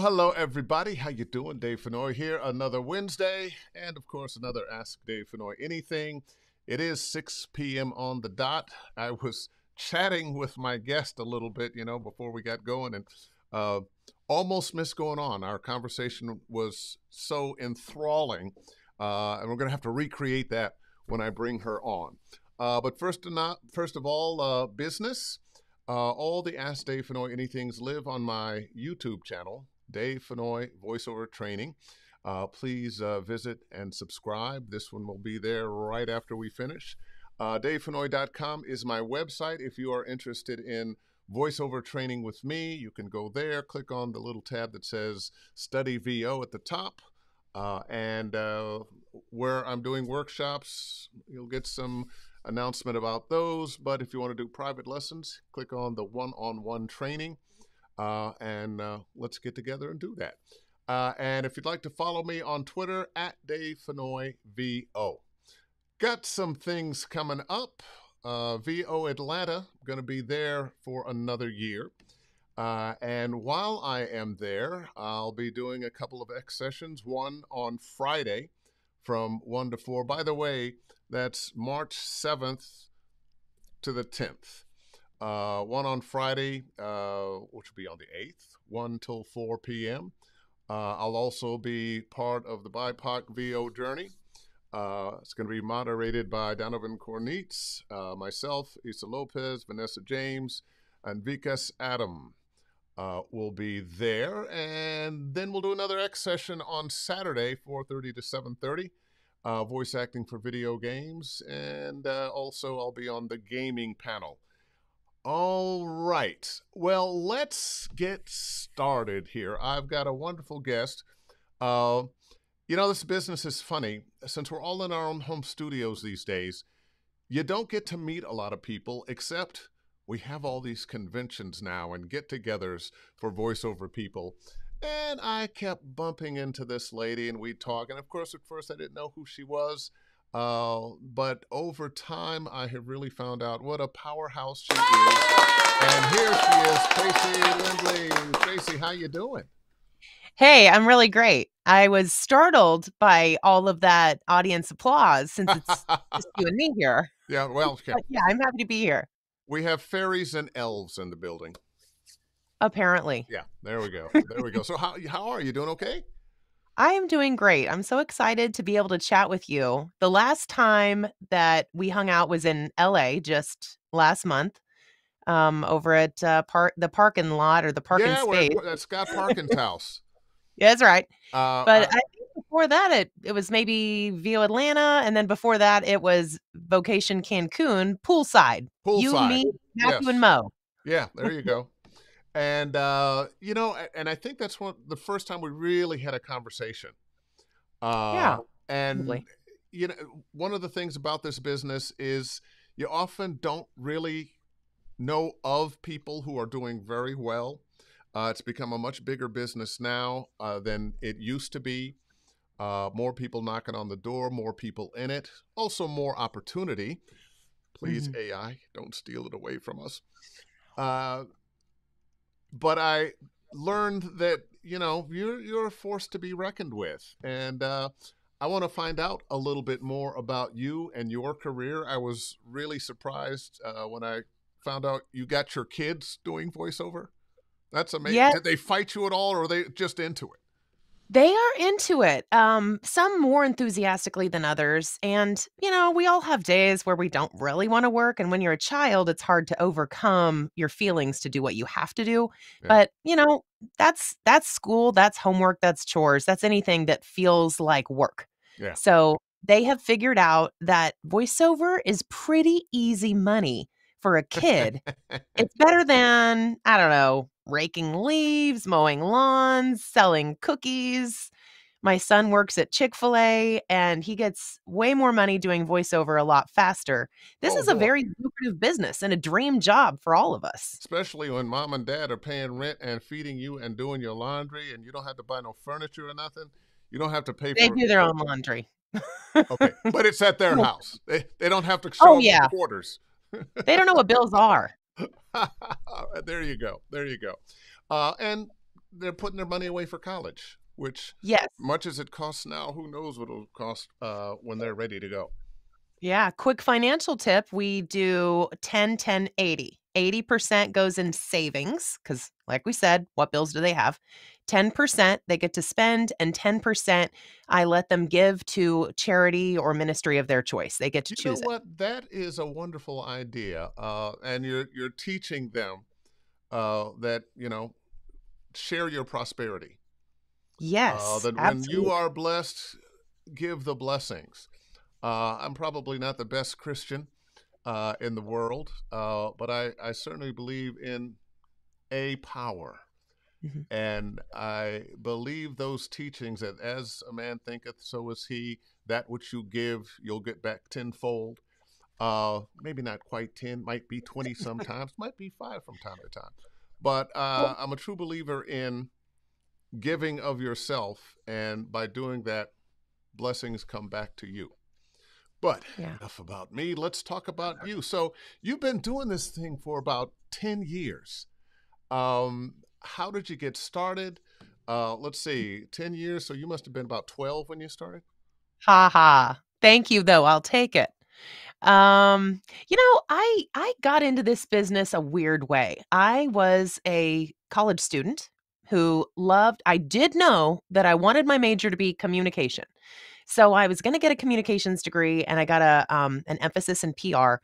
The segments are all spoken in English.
Hello everybody. How you doing? Dave Fennoy here. Another Wednesday, and of course another Ask Dave Fennoy Anything. It is 6 p.m. on the dot. I was chatting with my guest a little bit, you know, before we got going, and uh, almost missed going on. Our conversation was so enthralling, uh, and we're going to have to recreate that when I bring her on. Uh, but first, not first of all, uh, business. Uh, all the Ask Dave Fennoy Anythings live on my YouTube channel, Dave Fennoy Voiceover Training. Uh, please uh, visit and subscribe. This one will be there right after we finish. Uh, DaveFennoy.com is my website. If you are interested in voiceover training with me, you can go there, click on the little tab that says Study VO at the top. Uh, and uh, where I'm doing workshops, you'll get some announcement about those. But if you want to do private lessons, click on the one on one training uh, and uh, let's get together and do that. Uh, and if you'd like to follow me on Twitter, at Dave Fennoy VO. Got some things coming up. Uh, VO Atlanta, going to be there for another year. Uh, and while I am there, I'll be doing a couple of X sessions, one on Friday from 1 to 4. By the way, that's March 7th to the 10th. Uh, one on Friday, uh, which will be on the 8th, 1 till 4 p.m. Uh, I'll also be part of the BIPOC VO journey. Uh, it's going to be moderated by Donovan Cornitz, uh, myself, Isa Lopez, Vanessa James, and Vikas Adam. Uh, will be there, and then we'll do another X session on Saturday, 4:30 to 7:30 uh, voice acting for video games, and uh, also I'll be on the gaming panel. All right. Well, let's get started here. I've got a wonderful guest. Uh, you know, this business is funny. Since we're all in our own home studios these days, you don't get to meet a lot of people except we have all these conventions now and get togethers for voiceover people. And I kept bumping into this lady and we'd talk. And of course, at first I didn't know who she was. Uh, but over time, I have really found out what a powerhouse she is. And here she is, Tracy Lindley. Tracy, how you doing? Hey, I'm really great. I was startled by all of that audience applause since it's just you and me here. Yeah, well, okay. yeah, I'm happy to be here. We have fairies and elves in the building. Apparently. Yeah, there we go. There we go. So how how are you doing okay? I am doing great. I'm so excited to be able to chat with you. The last time that we hung out was in LA just last month. Um, over at uh, park the parking lot or the parking yeah, space. we're at Scott Parkin's house. Yeah, that's right. Uh, But I- I think before that it it was maybe VO Atlanta, and then before that it was Vocation Cancun poolside. You, poolside. me, Matthew, Yes. and Mo. Yeah, there you go. And uh, you know, and I think that's one the first time we really had a conversation. Uh, Yeah, and probably. you know, one of the things about this business is you often don't really know of people who are doing very well. Uh, it's become a much bigger business now uh, than it used to be. Uh, more people knocking on the door, more people in it, also more opportunity. Please, Mhm. AI, don't steal it away from us. But I learned that you know you're you're a force to be reckoned with, and uh, I want to find out a little bit more about you and your career. I was really surprised uh, when I found out you got your kids doing voiceover. That's amazing. Yeah. Did they fight you at all, or are they just into it? They are into it. Um, some more enthusiastically than others. And, you know, we all have days where we don't really want to work. And when you're a child, it's hard to overcome your feelings to do what you have to do. Yeah. But, you know, that's that's school, that's homework, that's chores, that's anything that feels like work. Yeah. So they have figured out that voiceover is pretty easy money for a kid. it's better than, I don't know, raking leaves, mowing lawns, selling cookies. My son works at Chick fil A and he gets way more money doing voiceover a lot faster. This Oh, is a boy. very lucrative business and a dream job for all of us. Especially when mom and dad are paying rent and feeding you and doing your laundry, and you don't have to buy no furniture or nothing. You don't have to pay They for do their own laundry. Okay, but it's at their house. They, they don't have to oh, show Oh, yeah. quarters. They don't know what bills are. there you go. There you go. Uh, and they're putting their money away for college, which Yes. much as it costs now, who knows what it'll cost uh, when they're ready to go. Yeah. Quick financial tip we do 10, 10, 80. 80% goes in savings because, like we said, what bills do they have? 10% they get to spend, and 10% I let them give to charity or ministry of their choice. They get to You know choose it. what? That is a wonderful idea, uh, and you're you're teaching them uh, that you know share your prosperity. Uh, Yes. that when absolutely. you are blessed, give the blessings. Uh, I'm probably not the best Christian uh, in the world, uh, but I, I certainly believe in a power. Mhm. And I believe those teachings that as a man thinketh, so is he. That which you give, you'll get back tenfold. Uh, maybe not quite 10, might be 20 sometimes, might be five from time to time. But uh, I'm a true believer in giving of yourself, and by doing that, blessings come back to you. But Yeah. enough about me. Let's talk about you. So you've been doing this thing for about 10 years. Um, how did you get started? Uh, let's see, 10 years. So you must have been about 12 when you started. Ha ha. Thank you though. I'll take it. Um, you know, I I got into this business a weird way. I was a college student who loved I did know that I wanted my major to be communication. So I was going to get a communications degree and I got a um an emphasis in PR,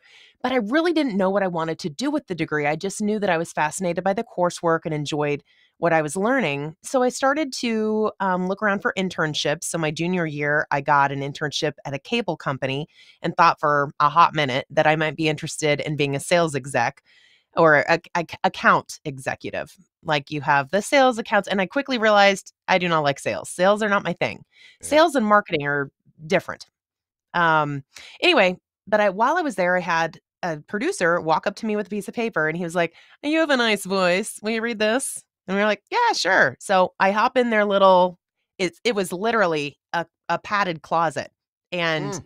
but I really didn't know what I wanted to do with the degree. I just knew that I was fascinated by the coursework and enjoyed what I was learning. So I started to um, look around for internships. So my junior year, I got an internship at a cable company and thought for a hot minute that I might be interested in being a sales exec or a, a- account executive. Like you have the sales accounts, and I quickly realized I do not like sales. Sales are not my thing. Yeah. Sales and marketing are different. Um, anyway, but I while I was there, I had a producer walk up to me with a piece of paper, and he was like, "You have a nice voice. Will you read this?" And we were like, "Yeah, sure." So I hop in their little. It it was literally a a padded closet, and Mm.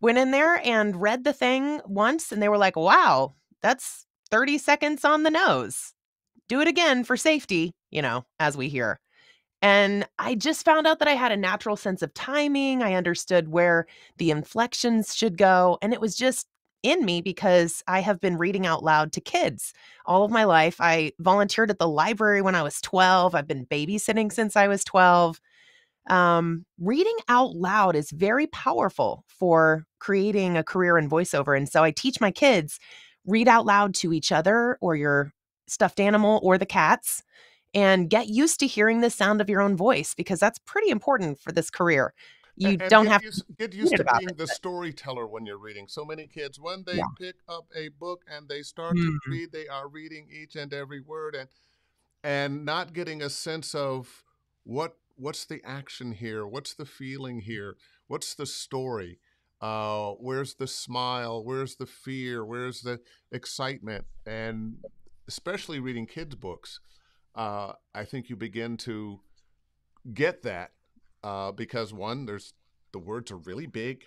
went in there and read the thing once, and they were like, "Wow, that's thirty seconds on the nose. Do it again for safety." You know, as we hear. And I just found out that I had a natural sense of timing. I understood where the inflections should go. And it was just in me because I have been reading out loud to kids all of my life. I volunteered at the library when I was 12. I've been babysitting since I was 12. Um, reading out loud is very powerful for creating a career in voiceover. And so I teach my kids read out loud to each other or your stuffed animal or the cats and get used to hearing the sound of your own voice because that's pretty important for this career. You And- and don't have used, get used to being it, the but- storyteller when you're reading. So many kids, when they Yeah. pick up a book and they start to Mhm. read, they are reading each and every word and and not getting a sense of what what's the action here, what's the feeling here, what's the story, uh, where's the smile, where's the fear, where's the excitement, and especially reading kids' books, uh, I think you begin to get that uh, because one, there's the words are really big.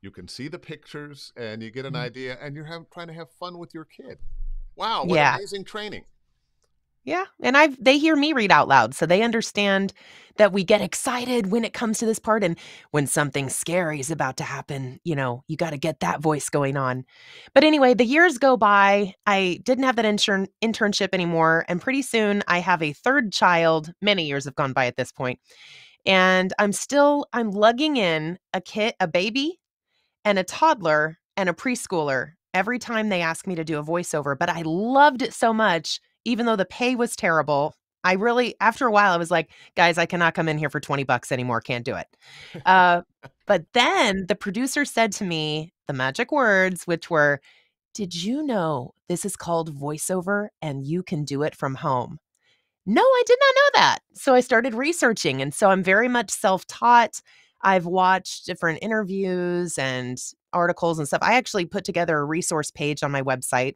You can see the pictures, and you get an Mhm. idea, and you're have, trying to have fun with your kid. Wow, what Yeah. amazing training! Yeah, and I've they hear me read out loud, so they understand that we get excited when it comes to this part and when something scary is about to happen, you know, you got to get that voice going on. But anyway, the years go by. I didn't have that intern internship anymore, and pretty soon I have a third child. Many years have gone by at this point. And I'm still I'm lugging in a kid, a baby, and a toddler and a preschooler every time they ask me to do a voiceover, but I loved it so much even though the pay was terrible, I really, after a while, I was like, guys, I cannot come in here for 20 bucks anymore. Can't do it. Uh, but then the producer said to me the magic words, which were, Did you know this is called voiceover and you can do it from home? No, I did not know that. So I started researching. And so I'm very much self taught. I've watched different interviews and articles and stuff. I actually put together a resource page on my website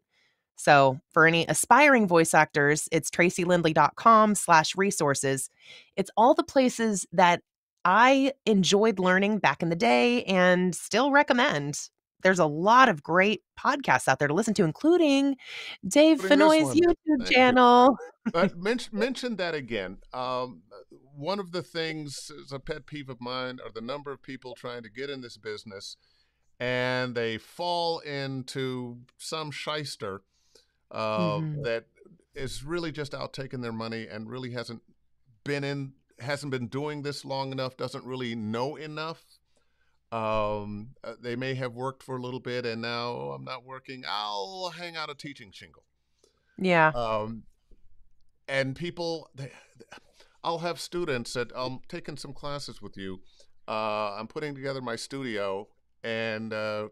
so for any aspiring voice actors, it's tracylindley.com slash resources. It's all the places that I enjoyed learning back in the day and still recommend. there's a lot of great podcasts out there to listen to, including Dave Fennoy's. YouTube Thank you. channel. Uh, mention, mention that again. Um, one of the things is a pet peeve of mine are the number of people trying to get in this business and they fall into some shyster uh, Mhm. that is really just out taking their money and really hasn't been in hasn't been doing this long enough doesn't really know enough um, uh, they may have worked for a little bit and now "Oh, i'm not working i'll hang out a teaching shingle Yeah. um, and people they, i'll have students that i'm taking some classes with you uh, i'm putting together my studio and uh,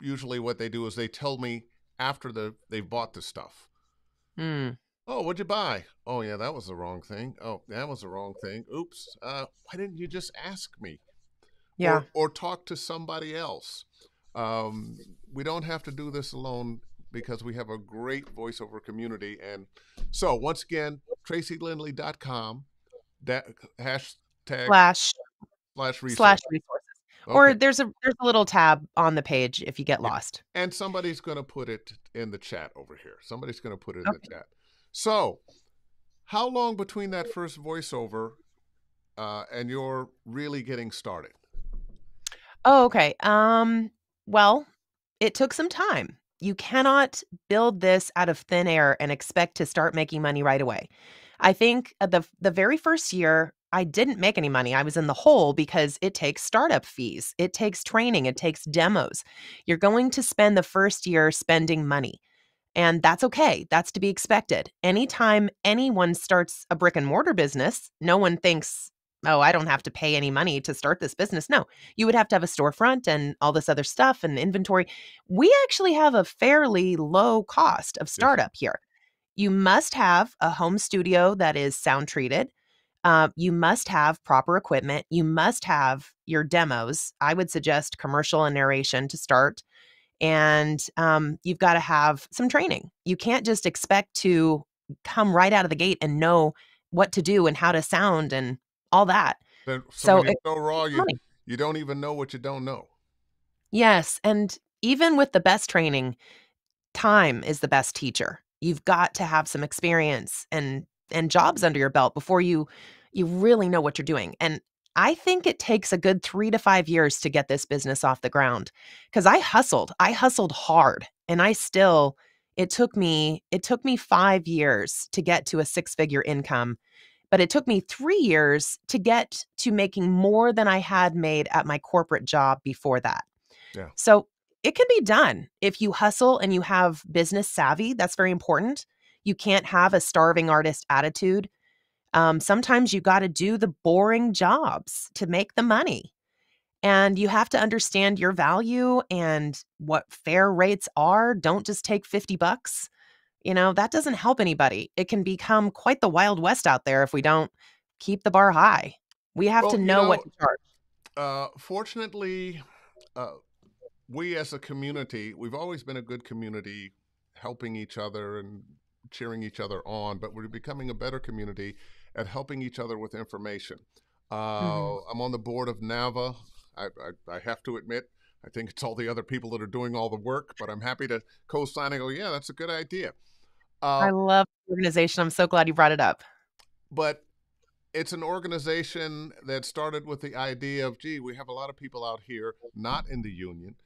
usually what they do is they tell me after the they've bought the stuff Mm. oh what'd you buy oh yeah that was the wrong thing oh that was the wrong thing oops uh, why didn't you just ask me Yeah. or, or talk to somebody else. Um, we don't have to do this alone because we have a great voiceover community. And so, once again, tracylindley.com, that hashtag slash slash resource. slash resources. Or there's a there's a little tab on the page if you get lost. And somebody's going to put it in the chat over here. Somebody's going to put it in Okay. the chat. So, how long between that first voiceover uh, and you're really getting started? Oh, okay. Um, well, it took some time. You cannot build this out of thin air and expect to start making money right away. I think uh, the the very first year I didn't make any money. I was in the hole because it takes startup fees. It takes training, it takes demos. You're going to spend the first year spending money. And that's okay. That's to be expected. Anytime anyone starts a brick and mortar business, no one thinks, "Oh, I don't have to pay any money to start this business." No you would have to have a storefront and all this other stuff and inventory. We actually have a fairly low cost of startup here. You must have a home studio that is sound treated. Uh, you must have proper equipment. You must have your demos. I would suggest commercial and narration to start. And um, you've got to have some training. You can't just expect to come right out of the gate and know what to do and how to sound and all that. So, so, So when you it- go raw, you, you don't even know what you don't know. Yes, and even with the best training, time is the best teacher. You've got to have some experience and and jobs under your belt before you you really know what you're doing. And I think it takes a good 3 to 5 years to get this business off the ground cuz I hustled. I hustled hard and I still it took me it took me 5 years to get to a six-figure income. But it took me 3 years to get to making more than I had made at my corporate job before that. Yeah. So it can be done if you hustle and you have business savvy. That's very important. You can't have a starving artist attitude. Um, sometimes you got to do the boring jobs to make the money. And you have to understand your value and what fair rates are. Don't just take 50 bucks. You know, that doesn't help anybody. It can become quite the Wild West out there if we don't keep the bar high. We have Well, to you know, what to charge. Uh, fortunately, uh, we as a community, we've always been a good community, helping each other and cheering each other on. But we're becoming a better community at helping each other with information. Uh, I'm on the board of NAVA. I, I, I have to admit, I think it's all the other people that are doing all the work, but I'm happy to co-sign and go, yeah, that's a good idea. I Uh, love the organization. I'm so glad you brought it up. but it's an organization that started with the idea of, gee, we have a lot of people out here not in the union,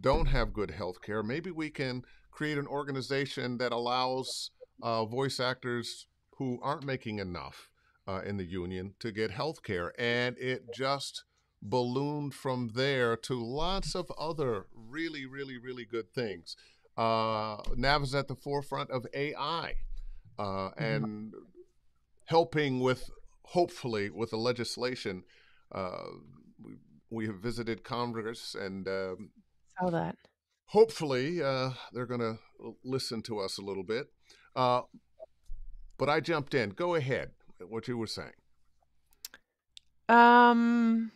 don't have good health care. Maybe we can create an organization that allows uh, voice actors who aren't making enough uh, in the union to get health care. And it just ballooned from there to lots of other really, really, really good things. Uh, NAVA is at the forefront of AI uh, and helping with hopefully with the legislation. Uh, we, we have visited Congress and um, Saw that. hopefully uh, they're going to listen to us a little bit. Uh, but I jumped in. Go ahead. What you were saying. Um,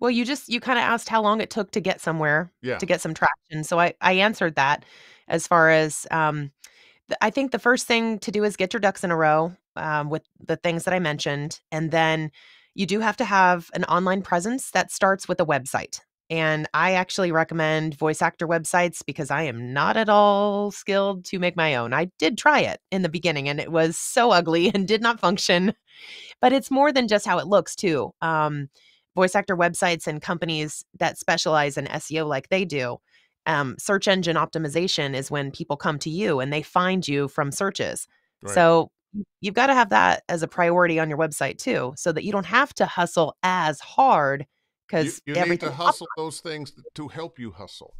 well, you just you kind of asked how long it took to get somewhere Yeah. to get some traction. So I I answered that as far as um th- I think the first thing to do is get your ducks in a row um, with the things that I mentioned, and then you do have to have an online presence that starts with a website. And I actually recommend voice actor websites because I am not at all skilled to make my own. I did try it in the beginning and it was so ugly and did not function. But it's more than just how it looks, too. Um, voice actor websites and companies that specialize in SEO like they do. Um, search engine optimization is when people come to you and they find you from searches. Right. So you've got to have that as a priority on your website too, so that you don't have to hustle as hard because you, you need to hustle those things to help you hustle.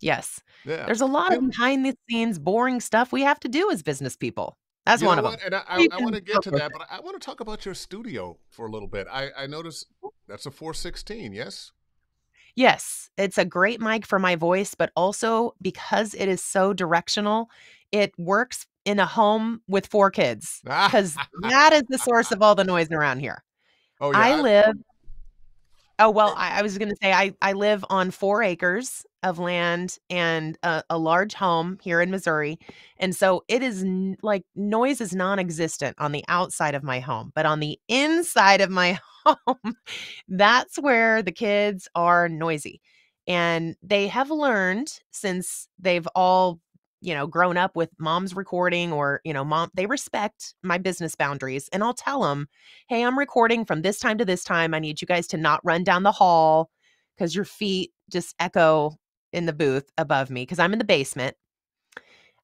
Yes. Yeah. There's a lot of behind the scenes boring stuff we have to do as business people. That's you one of what? them. And I, I, I want to get to that, but I want to talk about your studio for a little bit. I, I noticed that's a 416, yes? Yes, it's a great mic for my voice, but also because it is so directional, it works in a home with four kids because that is the source of all the noise around here. Oh, yeah. I live. Oh well, I, I was going to say I I live on four acres of land and a, a, large home here in Missouri, and so it is n- like noise is non-existent on the outside of my home, but on the inside of my home, that's where the kids are noisy, and they have learned since they've all you know, grown up with mom's recording or, you know, mom, they respect my business boundaries. And I'll tell them, hey, I'm recording from this time to this time. I need you guys to not run down the hall because your feet just echo in the booth above me because I'm in the basement.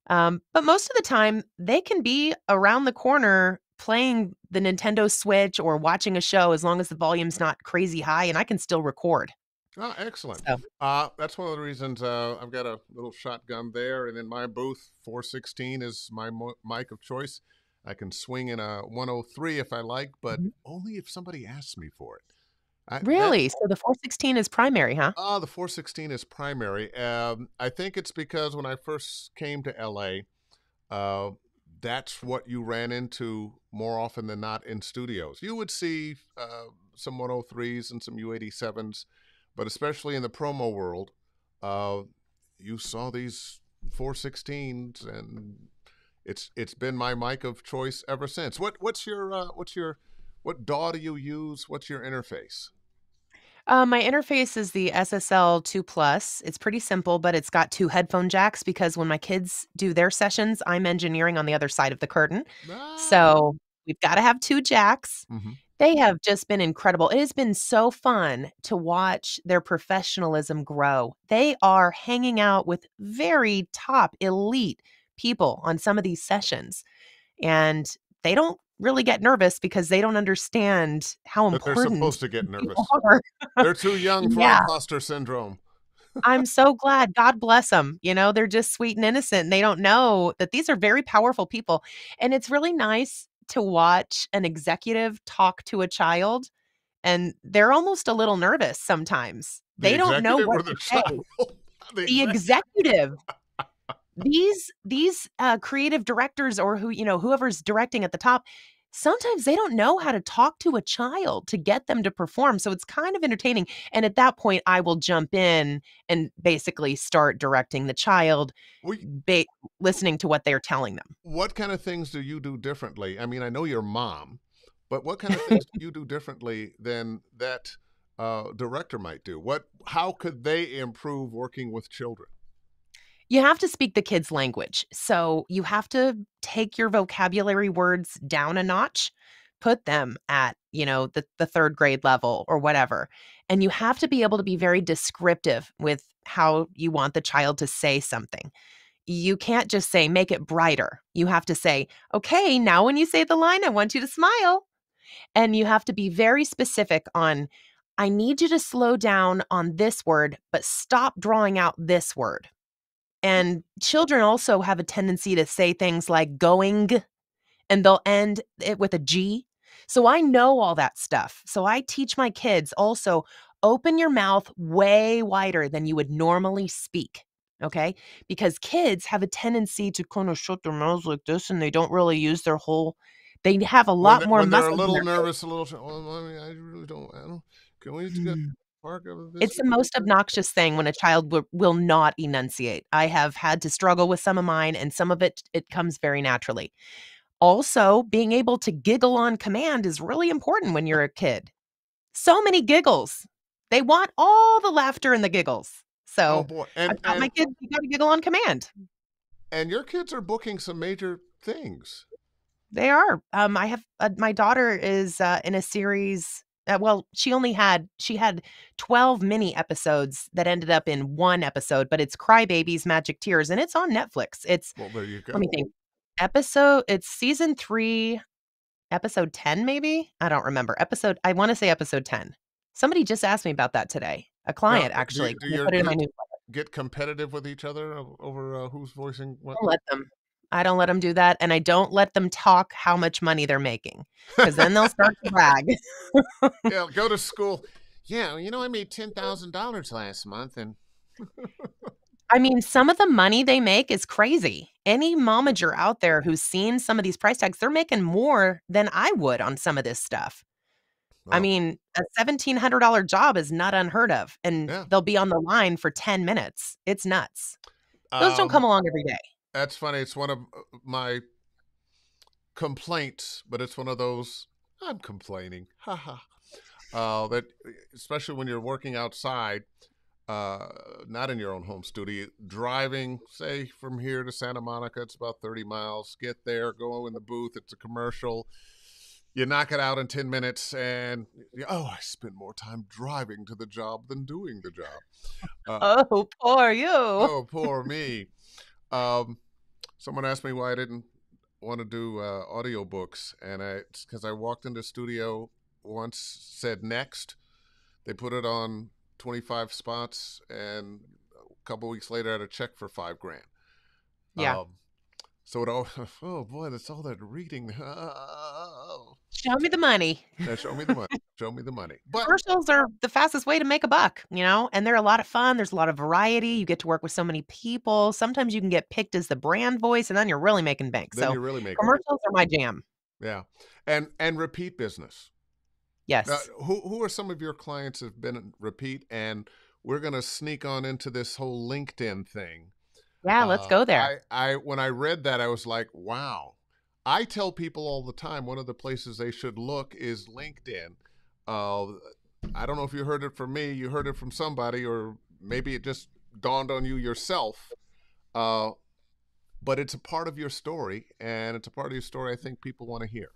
Um, but most of the time, they can be around the corner playing the Nintendo Switch or watching a show as long as the volume's not crazy high and I can still record. Oh, excellent. So. Uh, that's one of the reasons uh, I've got a little shotgun there. And in my booth, 416 is my mo- mic of choice. I can swing in a 103 if I like, but mm-hmm. only if somebody asks me for it. I, really? So the 416 is primary, huh? Ah, uh, the 416 is primary. Um, I think it's because when I first came to LA, uh, that's what you ran into more often than not in studios. You would see uh, some 103s and some U87s but especially in the promo world, uh, you saw these 416s, and it's it's been my mic of choice ever since. What what's your uh, what's your what DAW do you use? What's your interface? Uh, my interface is the SSL 2 Plus. It's pretty simple, but it's got two headphone jacks because when my kids do their sessions, I'm engineering on the other side of the curtain. Ah. So we've got to have two jacks. Mm-hmm. They have just been incredible. It has been so fun to watch their professionalism grow. They are hanging out with very top elite people on some of these sessions. And they don't really get nervous because they don't understand how important they're supposed to get nervous. they're too young for yeah. imposter syndrome. I'm so glad. God bless them. You know, they're just sweet and innocent. And they don't know that these are very powerful people. And it's really nice to watch an executive talk to a child and they're almost a little nervous sometimes. The they don't know what to say. the, the executive. these these uh, creative directors or who you know whoever's directing at the top sometimes they don't know how to talk to a child to get them to perform. So it's kind of entertaining. And at that point, I will jump in and basically start directing the child, ba- listening to what they're telling them. What kind of things do you do differently? I mean, I know your mom, but what kind of things do you do differently than that uh, director might do? What? How could they improve working with children? You have to speak the kids' language. So you have to take your vocabulary words down a notch, put them at, you know, the, the third grade level or whatever. And you have to be able to be very descriptive with how you want the child to say something. You can't just say, make it brighter. You have to say, okay, now when you say the line, I want you to smile. And you have to be very specific on, I need you to slow down on this word, but stop drawing out this word. And children also have a tendency to say things like going and they'll end it with a G. So I know all that stuff. So I teach my kids also open your mouth way wider than you would normally speak. Okay. Because kids have a tendency to kind of shut their mouths like this and they don't really use their whole, they have a lot when, more when they're a little nervous, a little, well, I, mean, I really don't, I don't, can we, mm. It's the most obnoxious thing when a child w- will not enunciate. I have had to struggle with some of mine, and some of it it comes very naturally. Also, being able to giggle on command is really important when you're a kid. So many giggles. They want all the laughter and the giggles. So Oh So boy. I And my kids you got to giggle on command. and your kids are booking some major things. They are. Um, I have uh, my daughter is uh, in a series. Uh, well, she only had she had twelve mini episodes that ended up in one episode, but it's Crybabies Magic Tears, and it's on Netflix. It's Well, there you let me think. Episode. It's season three, episode ten, maybe. I don't remember. Episode. I want to say episode ten. Somebody just asked me about that today. A client do you, actually. do your put it in my newsletter. get competitive with each other over uh, who's voicing what? Don't let them. I don't let them do that, and I don't let them talk how much money they're making, because then they'll start to brag. yeah, go to school. Yeah, you know, I made ten thousand dollars last month, and I mean, some of the money they make is crazy. Any momager out there who's seen some of these price tags, they're making more than I would on some of this stuff. I mean, a $1,700 job is not unheard of, and yeah. they'll be on the line for 10 minutes. It's nuts. Those don't come Um, along every day. That's funny. It's one of uh, my complaints, but it's one of those I'm complaining. Ha ha. Uh, that especially when you're working outside, uh, not in your own home studio, driving, say from here to Santa Monica, it's about 30 miles. Get there, go in the booth. It's a commercial. You knock it out in 10 minutes, and you- oh, I spent more time driving to the job than doing the job. Uh, Oh, poor you. oh, poor me. Um, someone asked me why I didn't want to do uh, audiobooks, and I because I walked into studio once, said next. They put it on 25 spots, and a couple weeks later, I had a check for five grand. Yeah. Um, so it all, oh boy, that's all that reading. Oh. Show me the money. Now show me the money. Show me the money. But Commercials are the fastest way to make a buck, you know, and they're a lot of fun. There's a lot of variety. You get to work with so many people. Sometimes you can get picked as the brand voice, and then you're really making bank. then So you're really making it. commercials are my jam. Yeah, and and repeat business. Yes. Now, who who are some of your clients have been in repeat? And we're gonna sneak on into this whole LinkedIn thing. Yeah, let's Uh, go there. I, I when I read that, I was like, wow. I tell people all the time one of the places they should look is LinkedIn. Uh, I don't know if you heard it from me, you heard it from somebody, or maybe it just dawned on you yourself. Uh, but it's a part of your story, and it's a part of your story I think people want to hear.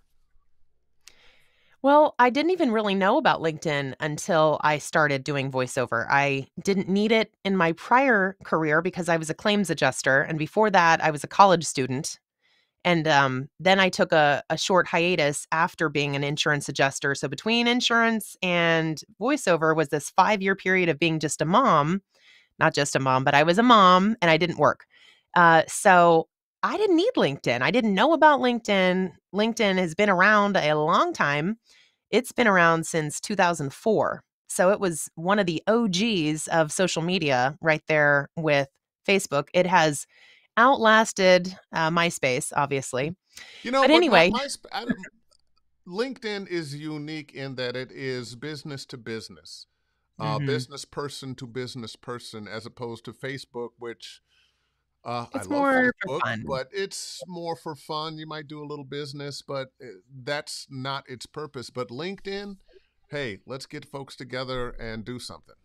Well, I didn't even really know about LinkedIn until I started doing voiceover. I didn't need it in my prior career because I was a claims adjuster. And before that, I was a college student. And um, then I took a, a short hiatus after being an insurance adjuster. So between insurance and voiceover was this five year period of being just a mom, not just a mom, but I was a mom and I didn't work. Uh, so I didn't need LinkedIn. I didn't know about LinkedIn. LinkedIn has been around a long time. It's been around since 2004. So it was one of the OGs of social media right there with Facebook. It has outlasted uh, MySpace, obviously. You know, But my- anyway. my, don't- LinkedIn is unique in that it is business to business, uh, Mhm. business person to business person, as opposed to Facebook, which uh, I It's love more for Facebook, fun. but it's more for fun. You might do a little business, but uh, that's not its purpose. But LinkedIn, hey, let's get folks together and do something.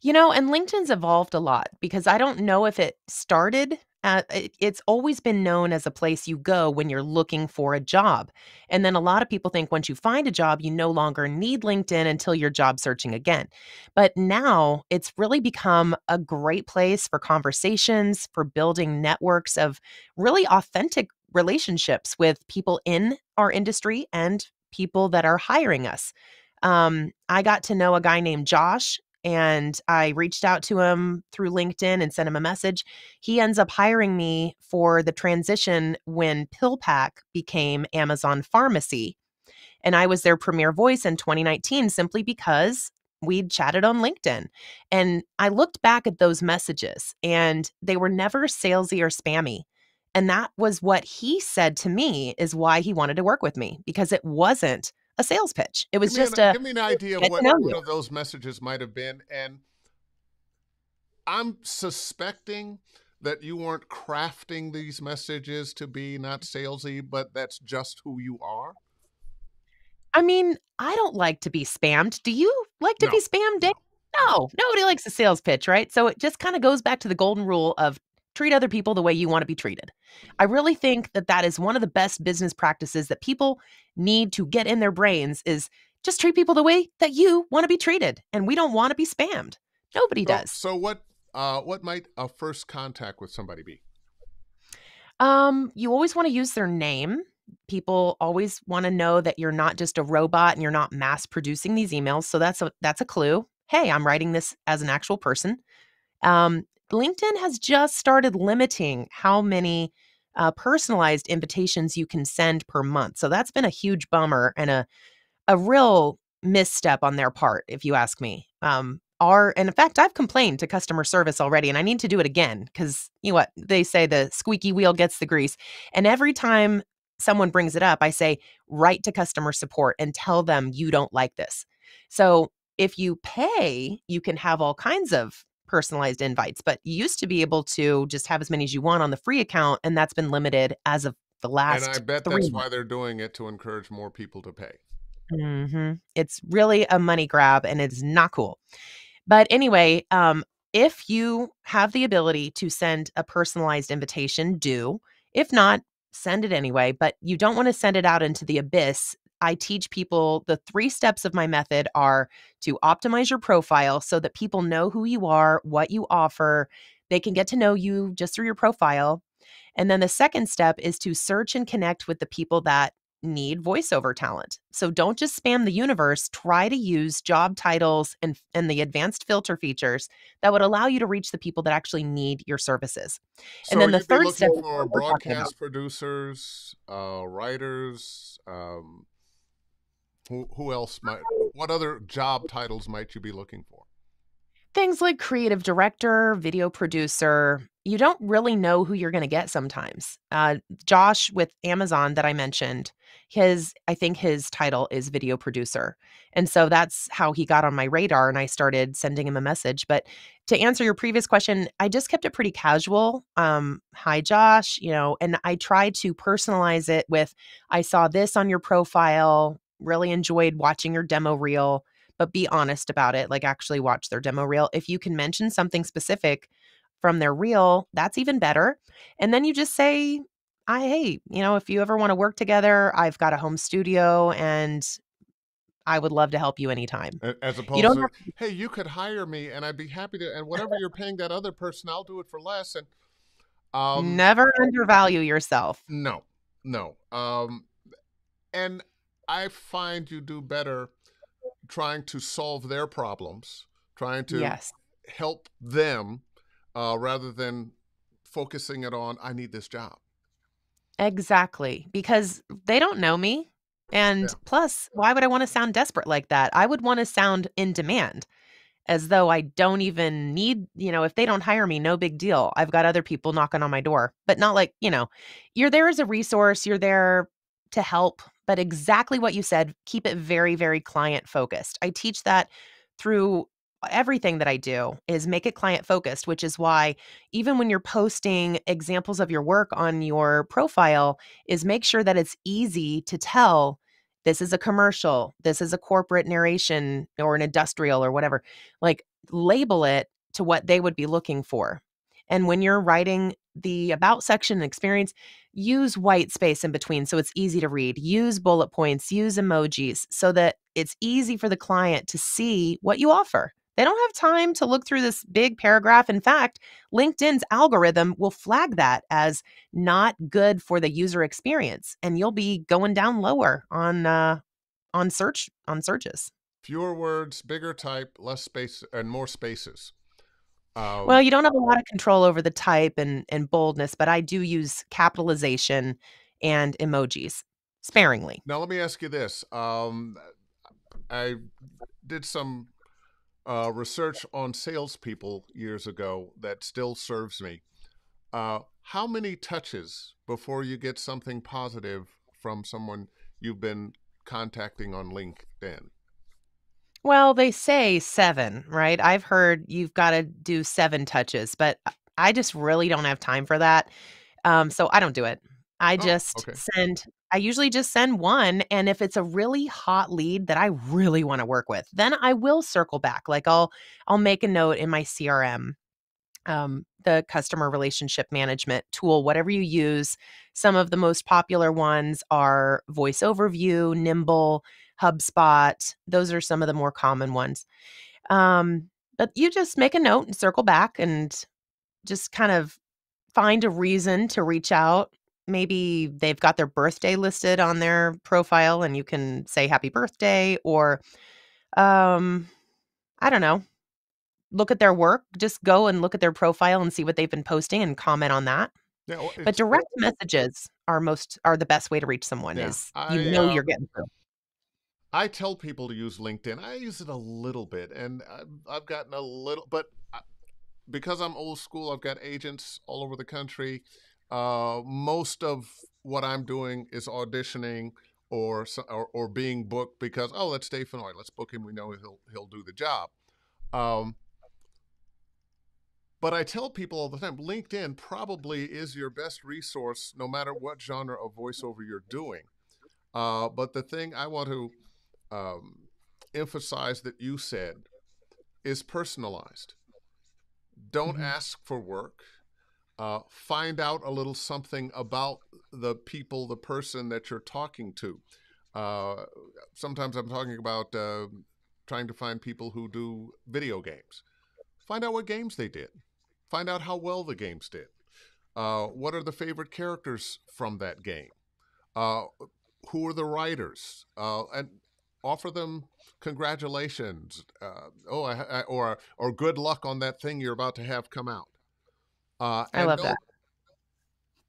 You know, and LinkedIn's evolved a lot because I don't know if it started. At, it, it's always been known as a place you go when you're looking for a job. And then a lot of people think once you find a job, you no longer need LinkedIn until you're job searching again. But now it's really become a great place for conversations, for building networks of really authentic relationships with people in our industry and people that are hiring us. Um, I got to know a guy named Josh and I reached out to him through LinkedIn and sent him a message. He ends up hiring me for the transition when PillPack became Amazon Pharmacy. And I was their premier voice in 2019 simply because we'd chatted on LinkedIn. And I looked back at those messages and they were never salesy or spammy. And that was what he said to me is why he wanted to work with me because it wasn't a sales pitch. It was just an, a give me an idea of what one of those messages might have been, and I'm suspecting that you weren't crafting these messages to be not salesy, but that's just who you are. I mean, I don't like to be spammed. Do you like to No. be spammed? Dave? No, nobody likes a sales pitch, right? So it just kind of goes back to the golden rule of treat other people the way you want to be treated. I really think that that is one of the best business practices that people need to get in their brains is just treat people the way that you want to be treated. And we don't want to be spammed. Nobody So- does. So what? Uh, what might a first contact with somebody be? Um, you always want to use their name. People always want to know that you're not just a robot and you're not mass producing these emails. So that's a that's a clue. Hey, I'm writing this as an actual person. Um, LinkedIn has just started limiting how many uh, personalized invitations you can send per month. So that's been a huge bummer and a a real misstep on their part, if you ask me. Um, are and in fact, I've complained to customer service already, and I need to do it again because you know what they say: the squeaky wheel gets the grease. And every time someone brings it up, I say, write to customer support and tell them you don't like this. So if you pay, you can have all kinds of personalized invites, but you used to be able to just have as many as you want on the free account, and that's been limited as of the last. And I bet three that's why they're doing it to encourage more people to pay. hmm It's really a money grab and it's not cool. But anyway, um, if you have the ability to send a personalized invitation, do. If not, send it anyway. But you don't want to send it out into the abyss. I teach people the three steps of my method are to optimize your profile so that people know who you are, what you offer. They can get to know you just through your profile. And then the second step is to search and connect with the people that need voiceover talent. So don't just spam the universe. Try to use job titles and, and the advanced filter features that would allow you to reach the people that actually need your services. So And then the third step for what we're talking about. broadcast producers, uh, writers. Um, who else might? What other job titles might you be looking for? Things like creative director, video producer, you don't really know who you're going to get sometimes. Uh, Josh with Amazon that I mentioned, his, I think his title is video producer. And so that's how he got on my radar and I started sending him a message. But to answer your previous question, I just kept it pretty casual. Um, hi, Josh, you know, and I tried to personalize it with, I saw this on your profile, really enjoyed watching your demo reel but be honest about it. Like actually watch their demo reel. If you can mention something specific from their reel, that's even better. And then you just say, I hey, you know, if you ever want to work together, I've got a home studio and I would love to help you anytime. As opposed don't to, have hey, you could hire me, and I'd be happy to, and whatever you're paying that other person, I'll do it for less. And um, Never undervalue yourself. No, no. Um, and I find you do better trying to solve their problems, trying to Yes. help them, uh, rather than focusing it on I need this job. Exactly. Because they don't know me. And Yeah. plus, why would I want to sound desperate like that? I would want to sound in demand as though I don't even need, you know, if they don't hire me, no big deal. I've got other people knocking on my door, but not like, you know, you're there as a resource, you're there to help, but exactly what you said, keep it very, very client focused. I teach that through everything that I do is make it client focused, which is why even when you're posting examples of your work on your profile is make sure that it's easy to tell this is a commercial, this is a corporate narration or an industrial or whatever. Like label it to what they would be looking for. And when you're writing the about section and experience, use white space in between so it's easy to read. Use bullet points, use emojis so that it's easy for the client to see what you offer. They don't have time to look through this big paragraph. In fact, LinkedIn's algorithm will flag that as not good for the user experience and you'll be going down lower on uh on search on searches. Fewer words, bigger type, less space, and more spaces. Um, Well, you don't have a lot of control over the type and and boldness, but I do use capitalization and emojis sparingly. now let me ask you this: um, I did some uh, research on salespeople years ago that still serves me. Uh, how many touches before you get something positive from someone you've been contacting on LinkedIn? Well, they say 7, right? I've heard you've got to do 7 touches, but I just really don't have time for that. Um so I don't do it. I Oh, just okay. send I usually just send one and if it's a really hot lead that I really want to work with, then I will circle back. Like I'll I'll make a note in my CRM um, the customer relationship management tool, whatever you use. Some of the most popular ones are Voice Overview, Nimble, HubSpot. Those are some of the more common ones. Um, but you just make a note and circle back and just kind of find a reason to reach out. Maybe they've got their birthday listed on their profile and you can say happy birthday or um I don't know, look at their work, just go and look at their profile and see what they've been posting and comment on that. Yeah, well, But direct messages are most are the best way to reach someone yeah. is you I know uh, you're getting through. I tell people to use LinkedIn. I use it a little bit, and I've, gotten a little, but because I'm old school, I've got agents all over the country. Uh, most of what I'm doing is auditioning or, or or being booked because oh, let's Dave Fennoy, let's book him. We know he'll he'll do the job. Um, but I tell people all the time, LinkedIn probably is your best resource, no matter what genre of voiceover you're doing. Uh, but the thing I want to um, emphasize that you said is personalized. Don't Mhm. ask for work. Uh, find out a little something about the people, the person that you're talking to. Uh, sometimes I'm talking about uh, trying to find people who do video games. Find out what games they did. Find out how well the games did. Uh, what are the favorite characters from that game? Uh, who are the writers? Uh, and offer them congratulations. Uh, oh, I, I, or or good luck on that thing you're about to have come out. Uh, I love don't that.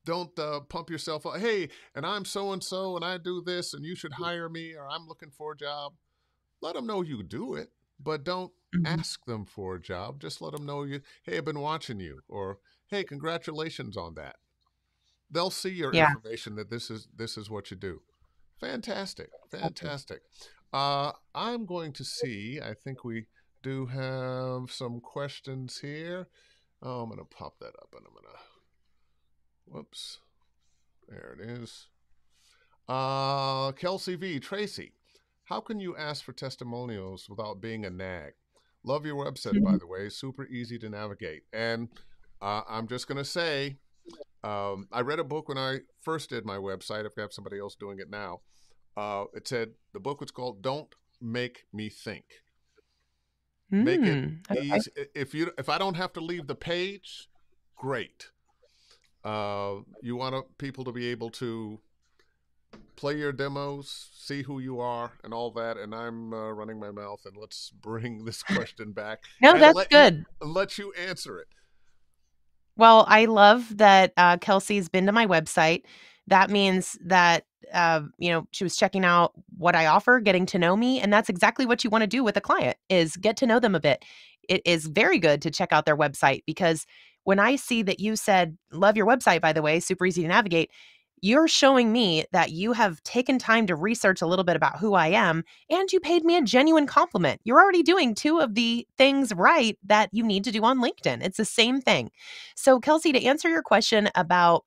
don't uh, pump yourself up. Hey, and I'm so and so, and I do this, and you should hire me, or I'm looking for a job. Let them know you do it, but don't Mhm. ask them for a job. Just let them know you. Hey, I've been watching you, or hey, congratulations on that. They'll see your Yeah. information that this is this is what you do. Fantastic, fantastic. Uh, I'm going to see. I think we do have some questions here. Oh, I'm gonna pop that up, and I'm gonna. Whoops. There it is. Uh, Kelsey V. Tracy, how can you ask for testimonials without being a nag? Love your website, by Mhm. the way. Super easy to navigate. And uh, I'm just going to say, um, I read a book when I first did my website. I've got somebody else doing it now. Uh, it said the book was called "Don't Make Me Think." Make it Mm, okay. easy. If you if I don't have to leave the page, great. Uh, you want to, people to be able to play your demos, see who you are, and all that. And I'm uh, running my mouth, and let's bring this question back No, that's let you good. let you answer it. Well, I love that uh, Kelsey's been to my website. That means that uh, you know she was checking out what I offer, getting to know me, and that's exactly what you want to do with a client is get to know them a bit. It is very good to check out their website because when I see that you said love your website, by the way, super easy to navigate. You're showing me that you have taken time to research a little bit about who I am and you paid me a genuine compliment. You're already doing two of the things right that you need to do on LinkedIn. It's the same thing. So, Kelsey, to answer your question about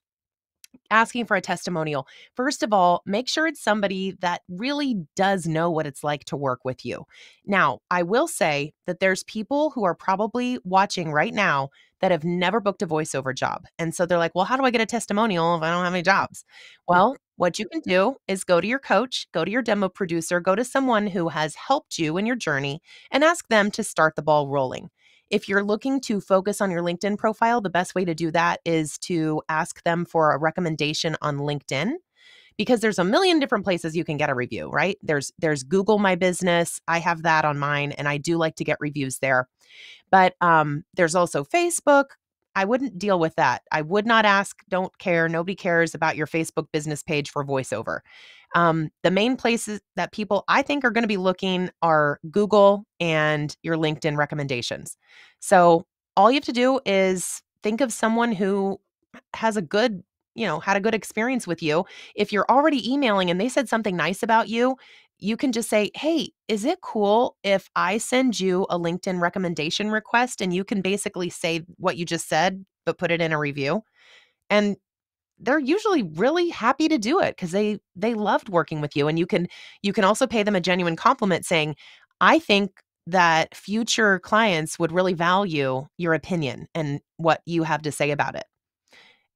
asking for a testimonial, first of all, make sure it's somebody that really does know what it's like to work with you. Now, I will say that there's people who are probably watching right now that have never booked a voiceover job. And so they're like, well, how do I get a testimonial if I don't have any jobs? Mm-hmm. Well, what you can do is go to your coach, go to your demo producer, go to someone who has helped you in your journey and ask them to start the ball rolling. If you're looking to focus on your LinkedIn profile, the best way to do that is to ask them for a recommendation on LinkedIn because there's a million different places you can get a review, right? There's there's Google My Business. I have that on mine and I do like to get reviews there. But um there's also Facebook. I wouldn't deal with that. I would not ask, don't care, nobody cares about your Facebook business page for voiceover. Um, the main places that people I think are going to be looking are Google and your LinkedIn recommendations. So all you have to do is think of someone who has a good, you know, had a good experience with you. If you're already emailing and they said something nice about you, you can just say, Hey, is it cool if I send you a LinkedIn recommendation request and you can basically say what you just said, but put it in a review? And they're usually really happy to do it because they they loved working with you and you can you can also pay them a genuine compliment saying i think that future clients would really value your opinion and what you have to say about it.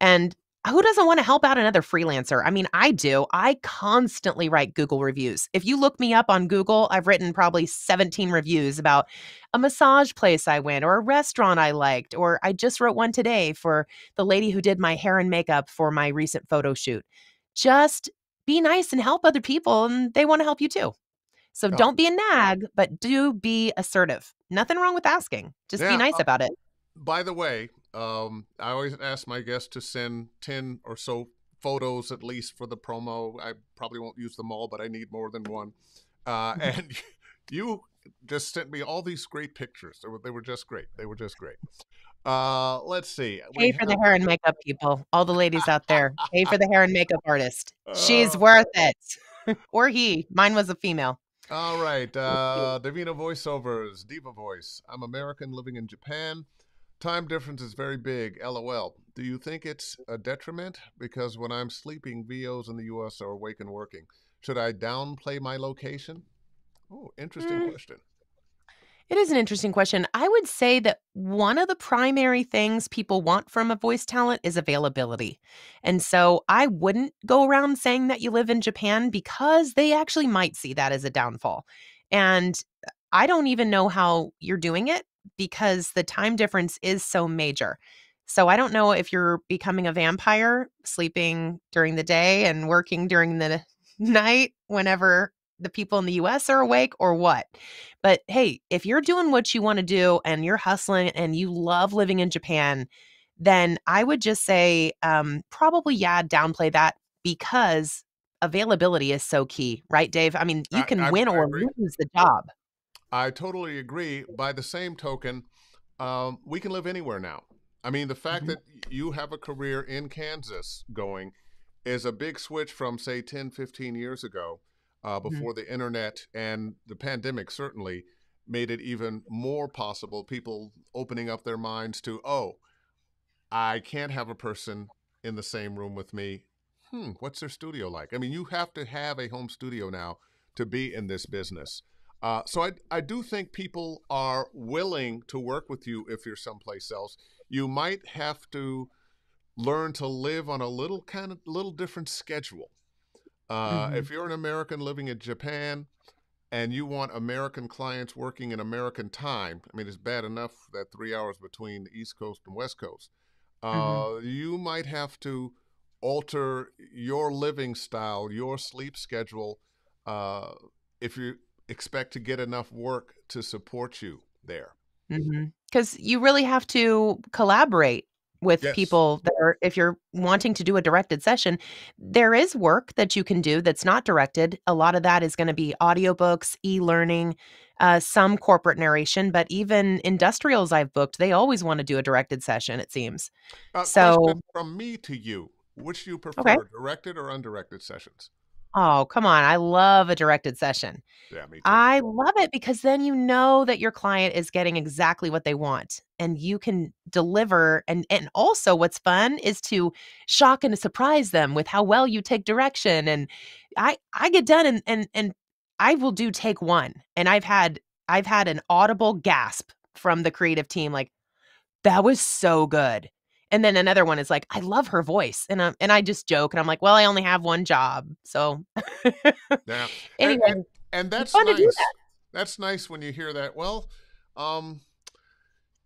And who doesn't want to help out another freelancer? I mean, I do. I constantly write Google reviews. If you look me up on Google, I've written probably 17 reviews about a massage place I went or a restaurant I liked, or I just wrote one today for the lady who did my hair and makeup for my recent photo shoot. Just be nice and help other people, and they want to help you too. So oh. don't be a nag, but do be assertive. Nothing wrong with asking. Just yeah, be nice uh, about it. By the way, um, I always ask my guests to send 10 or so photos at least for the promo. I probably won't use them all, but I need more than one. Uh, and you just sent me all these great pictures. They were, they were just great. They were just great. Uh, let's see. Pay for the hair and makeup people. All the ladies out there. Pay for the hair and makeup artist. She's uh, worth it. or he. Mine was a female. All right. Uh, Davina voiceovers, diva voice. I'm American living in Japan. Time difference is very big. LOL. Do you think it's a detriment? Because when I'm sleeping, VOs in the US are awake and working. Should I downplay my location? Oh, interesting mm. question. It is an interesting question. I would say that one of the primary things people want from a voice talent is availability. And so I wouldn't go around saying that you live in Japan because they actually might see that as a downfall. And I don't even know how you're doing it because the time difference is so major. So I don't know if you're becoming a vampire, sleeping during the day and working during the night whenever the people in the US are awake or what. But hey, if you're doing what you want to do and you're hustling and you love living in Japan, then I would just say um, probably, yeah, downplay that because availability is so key, right, Dave? I mean, you can I, I, win or lose the job. I totally agree. By the same token, um, we can live anywhere now. I mean, the fact mm-hmm. that you have a career in Kansas going is a big switch from, say, 10, 15 years ago uh, mm-hmm. before mm-hmm. the internet and the pandemic certainly made it even more possible. People opening up their minds to, oh, I can't have a person in the same room with me. Hmm, what's their studio like? I mean, you have to have a home studio now to be in this business. Uh, so I, I do think people are willing to work with you if you're someplace else. You might have to learn to live on a little kind of little different schedule. Uh, mm-hmm. If you're an American living in Japan and you want American clients working in American time, I mean, it's bad enough that three hours between the East Coast and West Coast. Mm-hmm. Uh, mm-hmm. You might have to alter your living style, your sleep schedule. Uh, if you expect to get enough work to support you there. Because mm-hmm. you really have to collaborate with yes. people that are, if you're wanting to do a directed session, there is work that you can do that's not directed. A lot of that is going to be audiobooks, e learning, uh, some corporate narration, but even industrials I've booked, they always want to do a directed session, it seems. Uh, so, from me to you, which do you prefer, okay. directed or undirected sessions? Oh, come on. I love a directed session. Yeah, me too. I love it because then you know that your client is getting exactly what they want and you can deliver and and also what's fun is to shock and to surprise them with how well you take direction and I I get done and and and I will do take 1 and I've had I've had an audible gasp from the creative team like that was so good and then another one is like, I love her voice. And, i and I just joke and I'm like, well, I only have one job. So yeah. anyway. And, and, and that's nice. That. That's nice when you hear that. Well, um,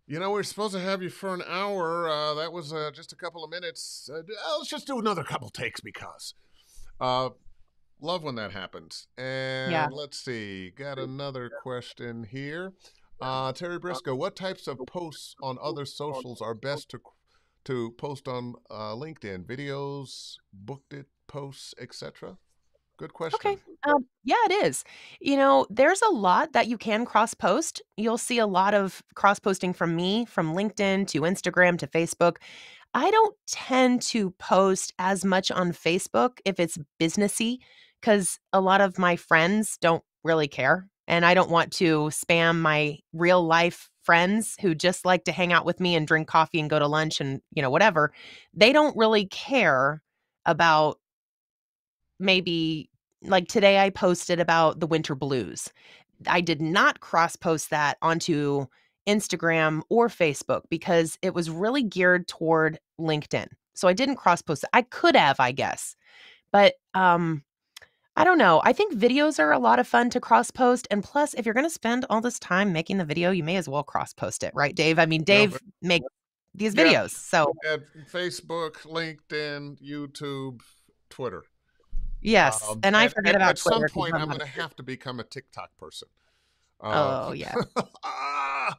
you know, we're supposed to have you for an hour. Uh, that was uh, just a couple of minutes. Uh, let's just do another couple takes because. Uh, love when that happens. And yeah. let's see, got another question here. Uh, Terry Briscoe, what types of posts on other socials are best to to post on uh, LinkedIn videos, booked it posts, etc. Good question. Okay. Um, yeah, it is. You know, there's a lot that you can cross post. You'll see a lot of cross posting from me, from LinkedIn to Instagram to Facebook. I don't tend to post as much on Facebook if it's businessy because a lot of my friends don't really care. And I don't want to spam my real life friends who just like to hang out with me and drink coffee and go to lunch and, you know, whatever, they don't really care about maybe like today I posted about the winter blues. I did not cross post that onto Instagram or Facebook because it was really geared toward LinkedIn. So I didn't cross post. I could have, I guess. But um I don't know. I think videos are a lot of fun to cross post. And plus, if you're going to spend all this time making the video, you may as well cross post it, right, Dave? I mean, Dave yeah, makes these videos. Yeah. So at Facebook, LinkedIn, YouTube, Twitter. Yes. Um, and I forget about at Twitter. At some point, I'm going to have to become a TikTok person. Uh, oh, yeah.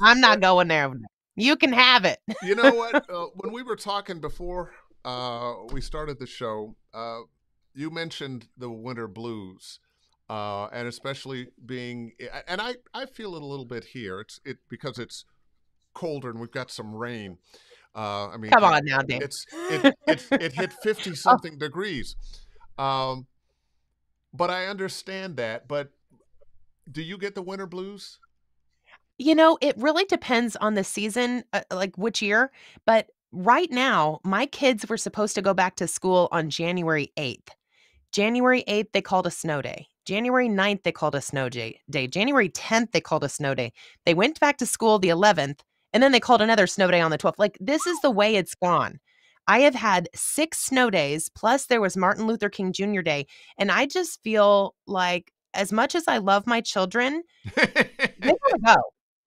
I'm not going there. You can have it. you know what? Uh, when we were talking before uh, we started the show, uh, you mentioned the winter blues. Uh, and especially being, and I, I feel it a little bit here. It's it because it's colder and we've got some rain. Uh, I mean, come on now, Dave. It's it, it, it hit fifty something degrees. Um, but I understand that. But do you get the winter blues? You know, it really depends on the season, uh, like which year. But right now, my kids were supposed to go back to school on January 8th. January 8th, they called a snow day. January 9th, they called a snow day. Day. January 10th, they called a snow day. They went back to school the 11th, and then they called another snow day on the 12th. Like, this is the way it's gone. I have had six snow days, plus there was Martin Luther King Jr. Day. And I just feel like, as much as I love my children, they gotta go.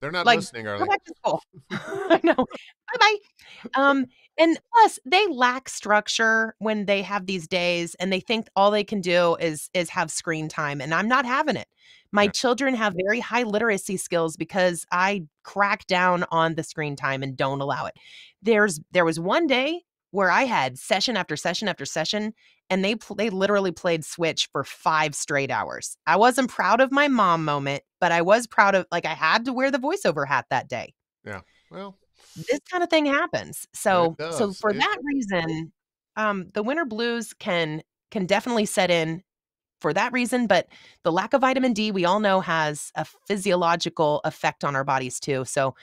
They're not like, listening, are they? go back to school. I know. Bye bye. Um, and plus, they lack structure when they have these days, and they think all they can do is is have screen time. And I'm not having it. My yeah. children have very high literacy skills because I crack down on the screen time and don't allow it. There's there was one day where I had session after session after session, and they they literally played Switch for five straight hours. I wasn't proud of my mom moment, but I was proud of like I had to wear the voiceover hat that day. Yeah, well, this kind of thing happens. So so for it, that reason, um, the winter blues can can definitely set in for that reason. But the lack of vitamin D, we all know, has a physiological effect on our bodies too. So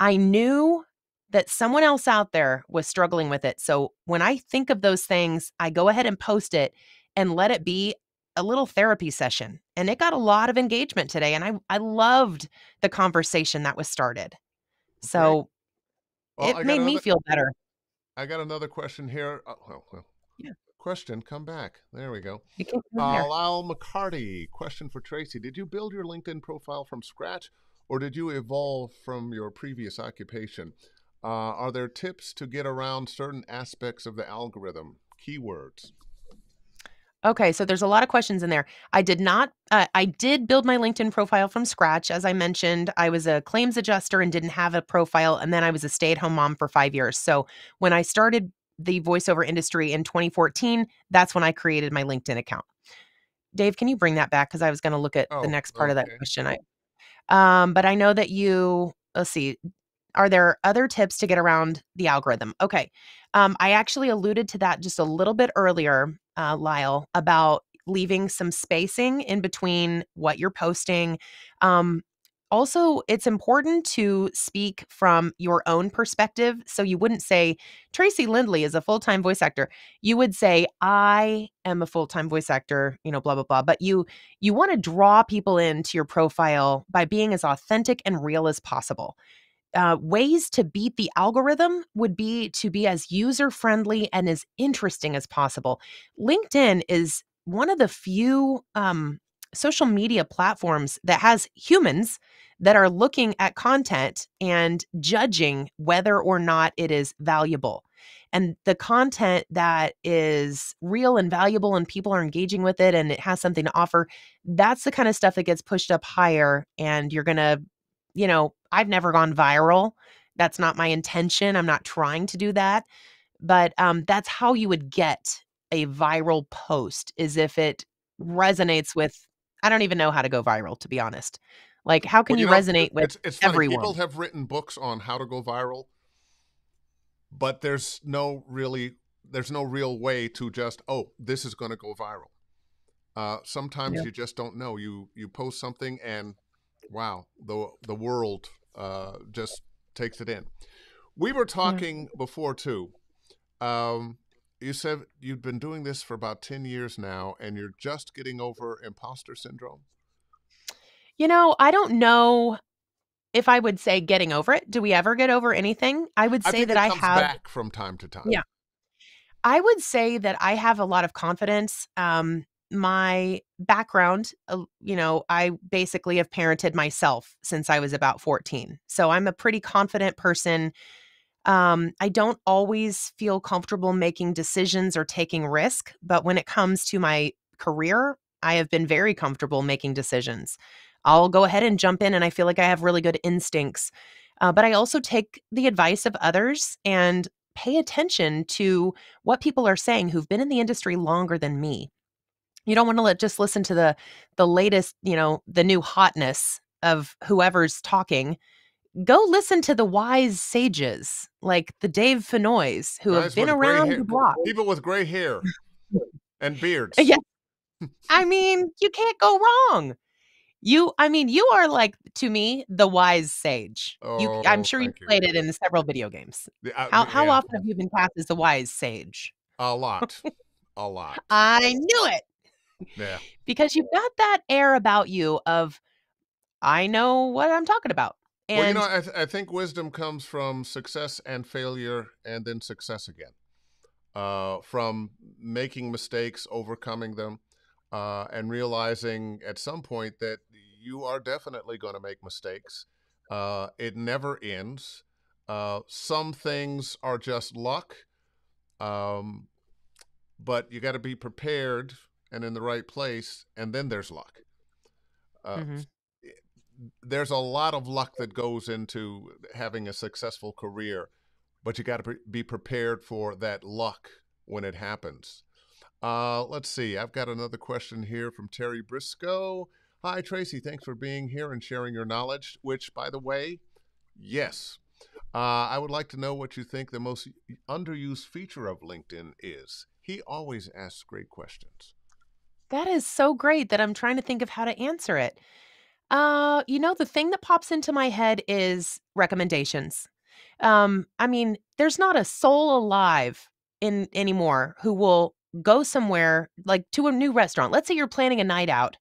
I knew that someone else out there was struggling with it. So when I think of those things, I go ahead and post it and let it be a little therapy session. And it got a lot of engagement today. And I, I loved the conversation that was started. So well, it made another, me feel better. I got another question here. Oh, well, well. Yeah. Question, come back. There we go. Uh, Lyle McCarty, question for Tracy. Did you build your LinkedIn profile from scratch or did you evolve from your previous occupation? Uh, are there tips to get around certain aspects of the algorithm? Keywords. Okay, so there's a lot of questions in there. I did not, uh, I did build my LinkedIn profile from scratch. As I mentioned, I was a claims adjuster and didn't have a profile. And then I was a stay at home mom for five years. So when I started the voiceover industry in 2014, that's when I created my LinkedIn account. Dave, can you bring that back? Because I was going to look at oh, the next part okay. of that question. I, um, but I know that you, let's see, are there other tips to get around the algorithm? Okay. Um, I actually alluded to that just a little bit earlier, uh, Lyle, about leaving some spacing in between what you're posting. Um, also, it's important to speak from your own perspective. So you wouldn't say, Tracy Lindley is a full time voice actor. You would say, I am a full time voice actor, you know, blah, blah, blah. But you you want to draw people into your profile by being as authentic and real as possible uh, ways to beat the algorithm would be to be as user friendly and as interesting as possible. LinkedIn is one of the few um, social media platforms that has humans that are looking at content and judging whether or not it is valuable. And the content that is real and valuable and people are engaging with it and it has something to offer, that's the kind of stuff that gets pushed up higher. And you're going to you know, I've never gone viral. That's not my intention. I'm not trying to do that. But um, that's how you would get a viral post is if it resonates with I don't even know how to go viral to be honest. Like how can well, you, you know, resonate with it's, it's everyone? People have written books on how to go viral, but there's no really there's no real way to just oh this is going to go viral. Uh, sometimes yeah. you just don't know. You you post something and wow, the the world uh, just takes it in. We were talking yeah. before too. Um, you said you've been doing this for about 10 years now and you're just getting over imposter syndrome? You know, I don't know if I would say getting over it. Do we ever get over anything? I would I say think that I have back from time to time. Yeah. I would say that I have a lot of confidence. Um, my background, uh, you know, I basically have parented myself since I was about 14. So I'm a pretty confident person. Um, I don't always feel comfortable making decisions or taking risk, but when it comes to my career, I have been very comfortable making decisions. I'll go ahead and jump in, and I feel like I have really good instincts. Uh, but I also take the advice of others and pay attention to what people are saying who've been in the industry longer than me. You don't want to let just listen to the the latest, you know, the new hotness of whoever's talking. Go listen to the wise sages like the Dave Fennoys who have been around hair, the block. people with gray hair and beards. Yeah. I mean, you can't go wrong. You, I mean, you are like to me the wise sage. You, I'm Oh, sure you thank you. played it in several video games. Uh, How how yeah, often have you been cast as the wise sage? A lot. A lot. I knew it Yeah. because you've got that air about you of I know what I'm talking about. And well, you know, I, th- I think wisdom comes from success and failure and then success again. Uh, from making mistakes, overcoming them, uh, and realizing at some point that you are definitely going to make mistakes. Uh, it never ends. Uh, some things are just luck, um, but you got to be prepared and in the right place, and then there's luck. Uh, Mhm. there's a lot of luck that goes into having a successful career, but you got to pre- be prepared for that luck when it happens. Uh, let's see. I've got another question here from Terry Briscoe. Hi, Tracy. Thanks for being here and sharing your knowledge, which, by the way, yes. Uh, I would like to know what you think the most underused feature of LinkedIn is. He always asks great questions. That is so great that I'm trying to think of how to answer it. Uh, you know, the thing that pops into my head is recommendations. Um, I mean, there's not a soul alive in anymore who will go somewhere like to a new restaurant. Let's say you're planning a night out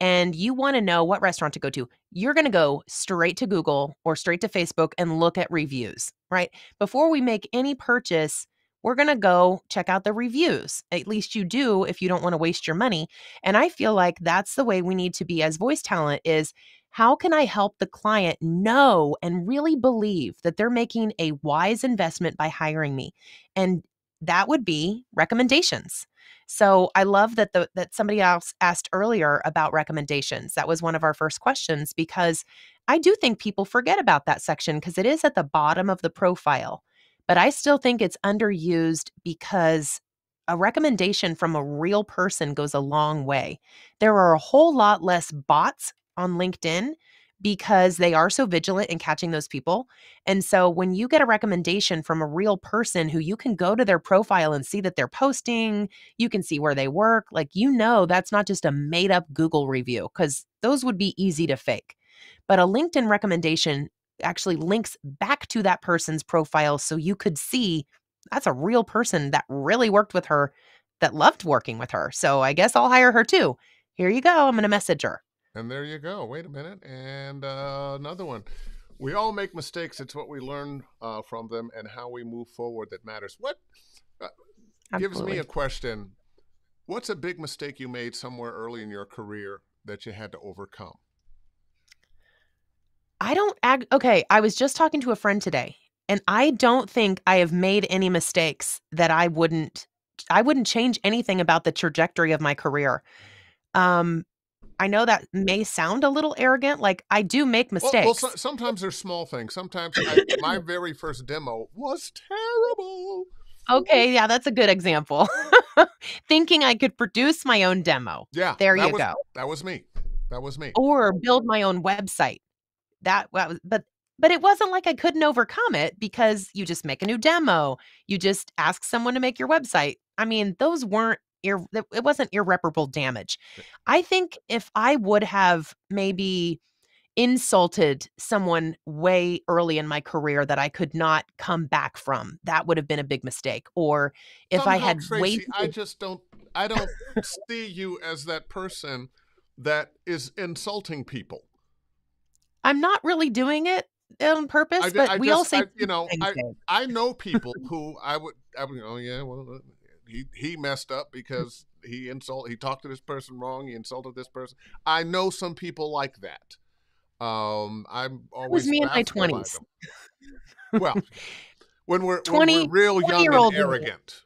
and you want to know what restaurant to go to. You're going to go straight to Google or straight to Facebook and look at reviews, right? Before we make any purchase, we're going to go check out the reviews. At least you do if you don't want to waste your money. And I feel like that's the way we need to be as voice talent is how can I help the client know and really believe that they're making a wise investment by hiring me? And that would be recommendations. So I love that the that somebody else asked earlier about recommendations. That was one of our first questions because I do think people forget about that section because it is at the bottom of the profile. But I still think it's underused because a recommendation from a real person goes a long way. There are a whole lot less bots on LinkedIn because they are so vigilant in catching those people. And so when you get a recommendation from a real person who you can go to their profile and see that they're posting, you can see where they work, like you know that's not just a made up Google review cuz those would be easy to fake. But a LinkedIn recommendation actually links back to that person's profile so you could see that's a real person that really worked with her that loved working with her. So I guess I'll hire her too. Here you go. I'm going to message her. And there you go. Wait a minute. And uh, another one. We all make mistakes. It's what we learn uh, from them and how we move forward that matters. What uh, gives me a question? What's a big mistake you made somewhere early in your career that you had to overcome? I don't ag- okay, I was just talking to a friend today and I don't think I have made any mistakes that I wouldn't I wouldn't change anything about the trajectory of my career. Um I know that may sound a little arrogant like I do make mistakes. well so, sometimes there's small things. Sometimes I, my very first demo was terrible. okay, yeah, that's a good example. Thinking I could produce my own demo Yeah. There you was, go. That was me. That was me. or build my own website. That that was but but it wasn't like I couldn't overcome it because you just make a new demo. You just ask someone to make your website. I mean, those weren't ir- it it wasn't irreparable damage. I think if I would have maybe insulted someone way early in my career that I could not come back from. That would have been a big mistake. Or if Somehow, I had Tracy, waited, I just don't. I don't see you as that person that is insulting people. I'm not really doing it on purpose, I, but I we just, all say I, you know, I, I know people who I would, I would, oh yeah, well, uh, he he messed up because he insult, he talked to this person wrong, he insulted this person. I know some people like that. Um, I'm It always was me in my twenties. Well, when we're when 20 we're real young 20-year-old and arrogant.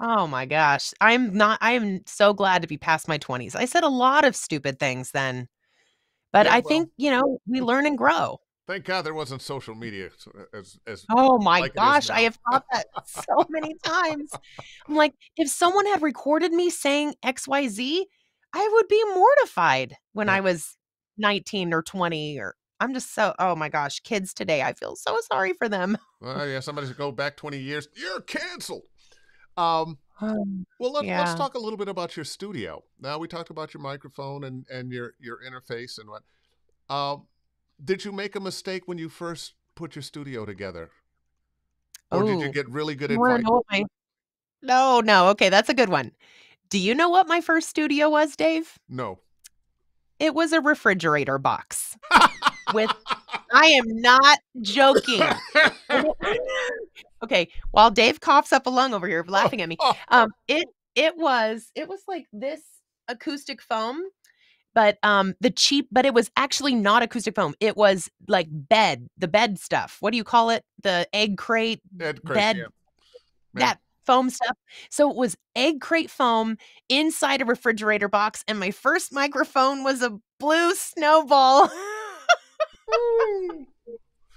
Oh my gosh. I'm not I am so glad to be past my 20s. I said a lot of stupid things then. But Yeah, I well- think, you know, we learn and grow. Thank God there wasn't social media as as Oh my Like gosh, I have thought that so many times. I'm like, if someone had recorded me saying XYZ, I would be mortified when Yeah. I was 19 or 20 or I'm just so oh my gosh, kids today, I feel so sorry for them. well, yeah, somebody should go back 20 years. You're canceled. Um, Um, Well, let, let's talk a little bit about your studio. Now we talked about your microphone and, and your, your interface and what. Um, did you make a mistake when you first put your studio together, or did you Oh, get really good advice? my No, no. Okay, that's a good one. Do you know what my first studio was, Dave? No. It was a refrigerator box. With I am not joking. okay, while Dave coughs up a lung over here laughing at me. Um it it was it was like this acoustic foam, but um the cheap but it was actually not acoustic foam. It was like bed, the bed stuff. What do you call it? The egg crate Ed Craig, bed. Yeah. that foam stuff. So it was egg crate foam inside a refrigerator box, and my first microphone was a blue snowball.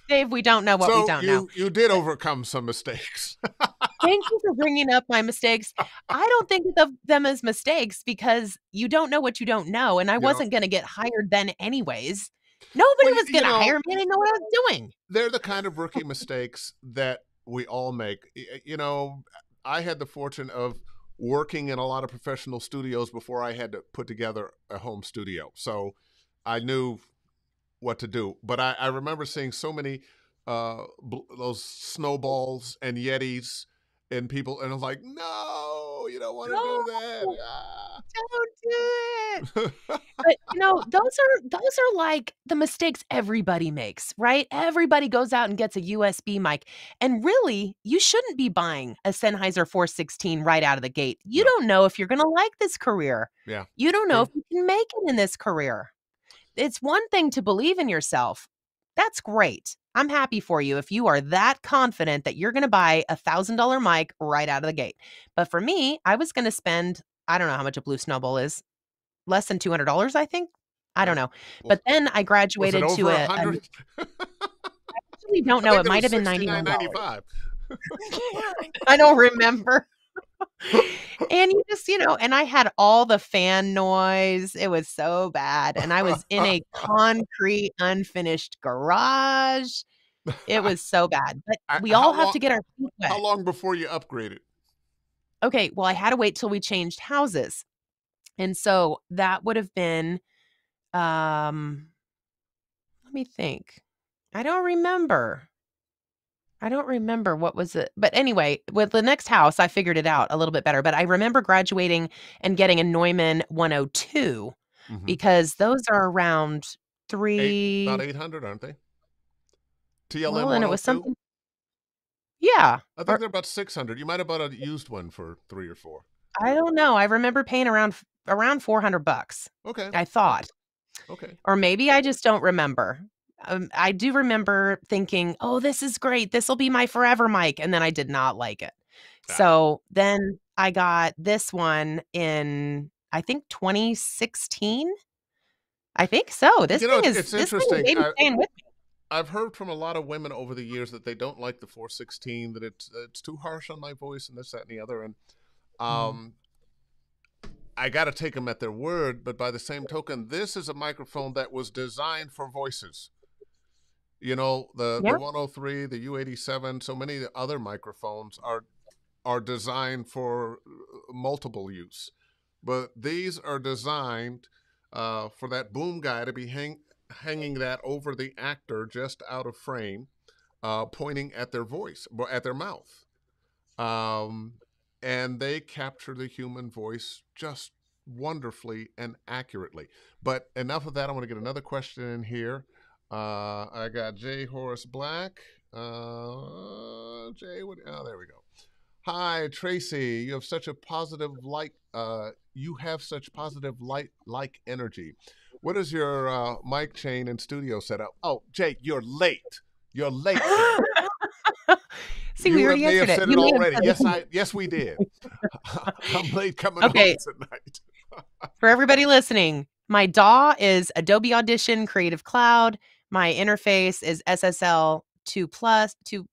Dave, we don't know what so we don't you know. you did overcome some mistakes. Thank you for bringing up my mistakes. I don't think of them as mistakes because you don't know what you don't know, and I You wasn't going to get hired then, anyways. Nobody Well, was going to hire me. I didn't know what I was doing. They're the kind of rookie mistakes that we all make. You know, I had the fortune of working in a lot of professional studios before I had to put together a home studio. So I knew what to do. But I, I remember seeing so many uh, bl- those snowballs and Yetis and people, and I was like, no, you don't want to do that. Ah. Don't do it. but you know those are those are like the mistakes everybody makes right everybody goes out and gets a usb mic and really you shouldn't be buying a sennheiser 416 right out of the gate you No. don't know if you're going to like this career Yeah. you don't know True. if you can make it in this career it's one thing to believe in yourself that's great i'm happy for you if you are that confident that you're going to buy a thousand dollar mic right out of the gate. But for me i was going to spend i don't know how much a blue snowball is less than $200 i think? I don't know but then i graduated to a, a hundred? actually don't know it might have been $99 $99.95. i don't remember and you just you know and i had all the fan noise it was so bad and i was in a concrete unfinished garage it was so bad but we how all have long- to get our feet wet How long before you upgraded? okay well i had to wait till we changed houses and so that would have been um let me think i don't remember i don't remember what was it but anyway with the next house i figured it out a little bit better but i remember graduating and getting a neumann 102 Mhm. because those are around Eight, three about 800, aren't they? TLM well and it was something yeah I think or- they're about 600. You might have bought a used one for three or four. i don't know i remember paying around around 400 bucks Okay. i thought Okay. or maybe I just don't remember. Um, I do remember thinking, "Oh, this is great. This will be my forever mic," and then I did not like it. So then I got this one in I think 2016. I think so. This You know, thing is it's this thing is interesting. Staying with me. I've heard from a lot of women over the years that they don't like the 416, that it's it's too harsh on my voice and this, that, and the other. And Mm. um, I got to take them at their word. But by the same token, this is a microphone that was designed for voices. You know, the, Yeah. the 103, the U87, so many of the other microphones are are designed for uh, multiple use. But these are designed uh, for that boom guy to be hang, hanging that over the actor just out of frame, uh, pointing at their voice, at their mouth. Um, and they capture the human voice just wonderfully and accurately. But enough of that. I want to get another question in here. Uh, I got Jay Horace Black. Uh, Jay, what? Oh, there we go. Hi, Tracy. You have such a positive light. Uh, you have such positive light like energy. What is your uh, mic chain and studio setup? Oh, Jay, you're late. You're late. See, you we already answered have said it, it already. Yes, I. Yes, we did. I'm late coming okay. home tonight. For everybody listening, my DAW is Adobe Audition Creative Cloud. My interface is SSL two plus two,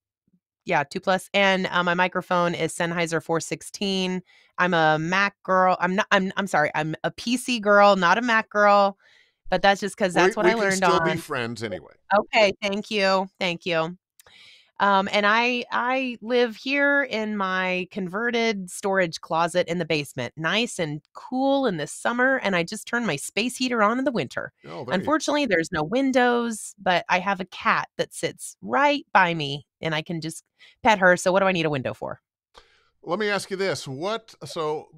yeah, two plus, and uh, my microphone is Sennheiser 416. I'm a Mac girl. I'm not. I'm. I'm sorry. I'm a PC girl, not a Mac girl. But that's just because that's we, what we I learned can still on. Be friends anyway. Okay. Thank you. Thank you. Um, and I I live here in my converted storage closet in the basement, nice and cool in the summer. And I just turn my space heater on in the winter. Oh, Unfortunately, there's no windows, but I have a cat that sits right by me, and I can just pet her. So what do I need a window for? Let me ask you this: What? So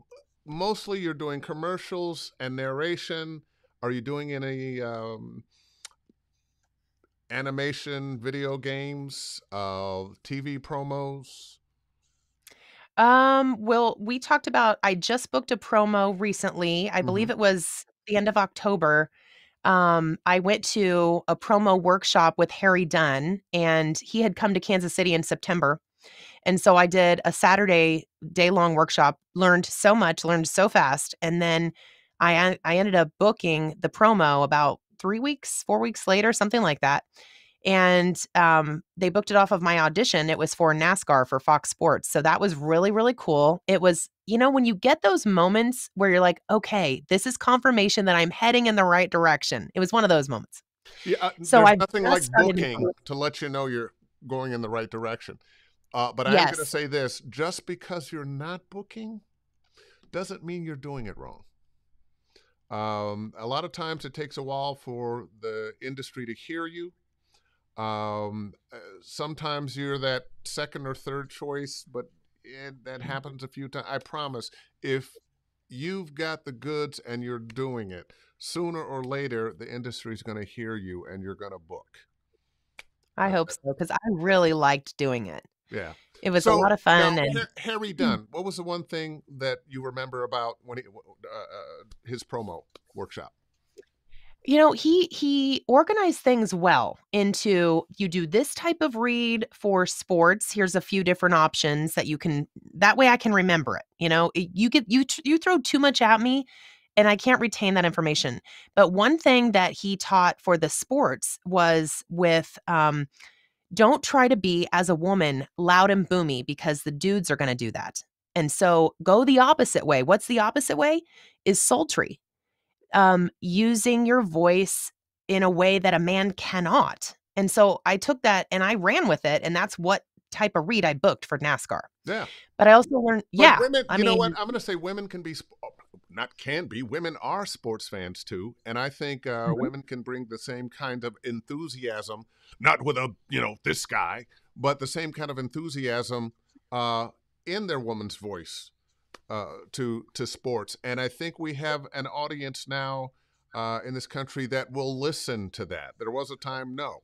mostly you're doing commercials and narration. Are you doing any? Um, animation, video games, uh, TV promos? Um, well, we talked about I just booked a promo recently. I believe mm-hmm. it was the end of October. Um, I went to a promo workshop with Harry Dunn, and he had come to Kansas City in September. And so I did a Saturday day long workshop, learned so much, learned so fast. And then I, I ended up booking the promo about three weeks, four weeks later, something like that. And um, they booked it off of my audition. It was for NASCAR for Fox Sports. So that was really, really cool. It was, you know, when you get those moments where you're like, okay, this is confirmation that I'm heading in the right direction. It was one of those moments. Yeah. Uh, so I nothing like booking to let you know you're going in the right direction. Uh, but I'm yes. going to say this just because you're not booking doesn't mean you're doing it wrong. Um, a lot of times it takes a while for the industry to hear you. Um, uh, sometimes you're that second or third choice, but it, that mm-hmm. happens a few times. I promise, if you've got the goods and you're doing it, sooner or later the industry is going to hear you and you're going to book. I hope so because I really liked doing it. Yeah. It was so, a lot of fun. Now, and Harry hmm. Dunn, what was the one thing that you remember about when he, uh, uh, his promo workshop? You know, he he organized things well into you do this type of read for sports. Here's a few different options that you can that way I can remember it. You know, you get you you throw too much at me and I can't retain that information. But one thing that he taught for the sports was with um don't try to be as a woman loud and boomy because the dudes are going to do that. And so go the opposite way. What's the opposite way? Is sultry. Um, using your voice in a way that a man cannot. And so I took that and I ran with it. And that's what type of read I booked for NASCAR. Yeah. But I also learned, but yeah. Women, I you mean, know what? I'm going to say women can be, not can be, women are sports fans too. And I think uh, mm-hmm. women can bring the same kind of enthusiasm, not with a, you know, this guy, but the same kind of enthusiasm uh, in their woman's voice uh, to to sports. And I think we have an audience now uh, in this country that will listen to that. There was a time, no.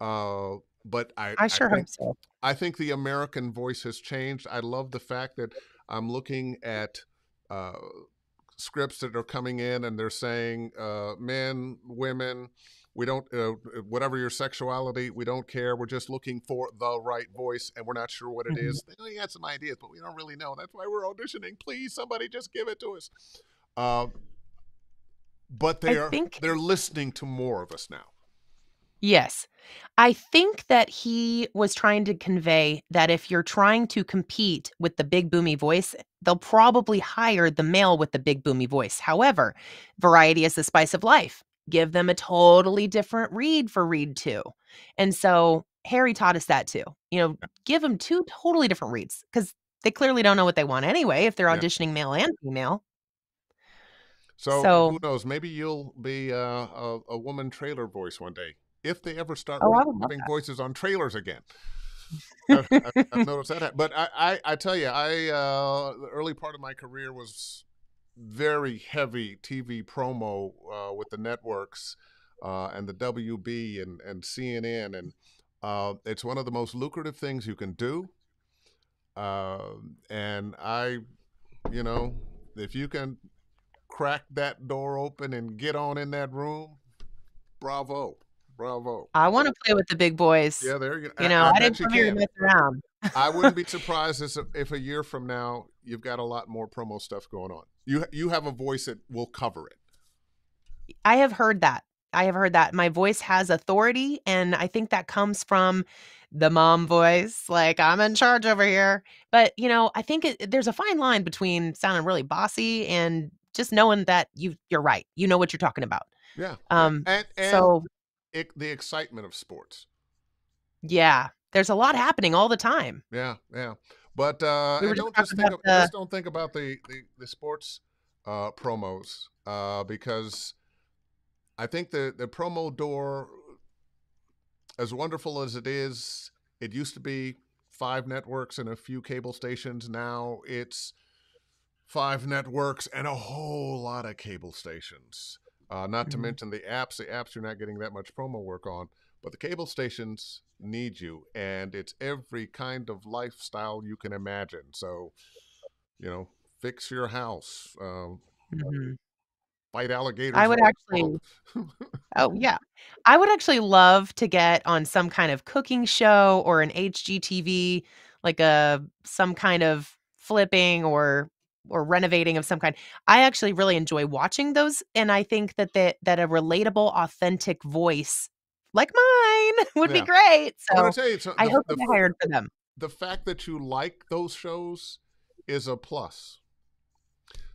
Uh, but I, I sure I think, hope so. I think the American voice has changed. I love the fact that I'm looking at uh, scripts that are coming in and they're saying uh, men, women, we don't uh, whatever your sexuality we don't care. We're just looking for the right voice and we're not sure what it is. mm-hmm. they had some ideas but we don't really know. That's why we're auditioning. Please somebody just give it to us. Uh, but they're think, they're listening to more of us now yes i think that he was trying to convey that if you're trying to compete with the big boomy voice they'll probably hire the male with the big boomy voice however variety is the spice of life give them a totally different read for read two. And so Harry taught us that too. You know, give them two totally different reads because they clearly don't know what they want anyway if they're auditioning yeah. male and female. So, So who knows? Maybe you'll be uh, a, a woman trailer voice one day if they ever start oh, I having that. voices on trailers again. I've, I've, I've noticed that. But I, I, I tell you, I uh, the early part of my career was very heavy TV promo uh, with the networks uh, and the WB and, and CNN, and uh, it's one of the most lucrative things you can do. Uh, and I, you know, if you can crack that door open and get on in that room, bravo, bravo. I want to play with the big boys. Yeah, there you go. You know, I I, bet didn't come here to mess around. I wouldn't be surprised if a year from now you've got a lot more promo stuff going on. You you have a voice that will cover it. I have heard that. I have heard that. My voice has authority, and I think that comes from the mom voice. Like, I'm in charge over here. But, you know, I think it, there's a fine line between sounding really bossy and just knowing that you you're right. You know what you're talking about. Yeah. Um, and and so the excitement of sports. yeah, there's a lot happening all the time. Yeah, yeah. But uh, We don't just think of, the- just don't think about the the, the sports uh, promos uh, because I think the the promo door, as wonderful as it is, it used to be five networks and a few cable stations. Now it's five networks and a whole lot of cable stations. Uh, not to Mhm. mention the apps. The apps you're not getting that much promo work on, but the cable stations need you, and it's every kind of lifestyle you can imagine. So, you know, fix your house, um, Mhm. fight alligators. I would actually. Oh, yeah. I would actually love to get on some kind of cooking show or an HGTV, like a some kind of flipping or or renovating of some kind. I actually really enjoy watching those, and I think that that that a relatable, authentic voice like mine would be Yeah. great. I'm So tell you, so I the, hope the, hired for them. the fact that you like those shows is a plus.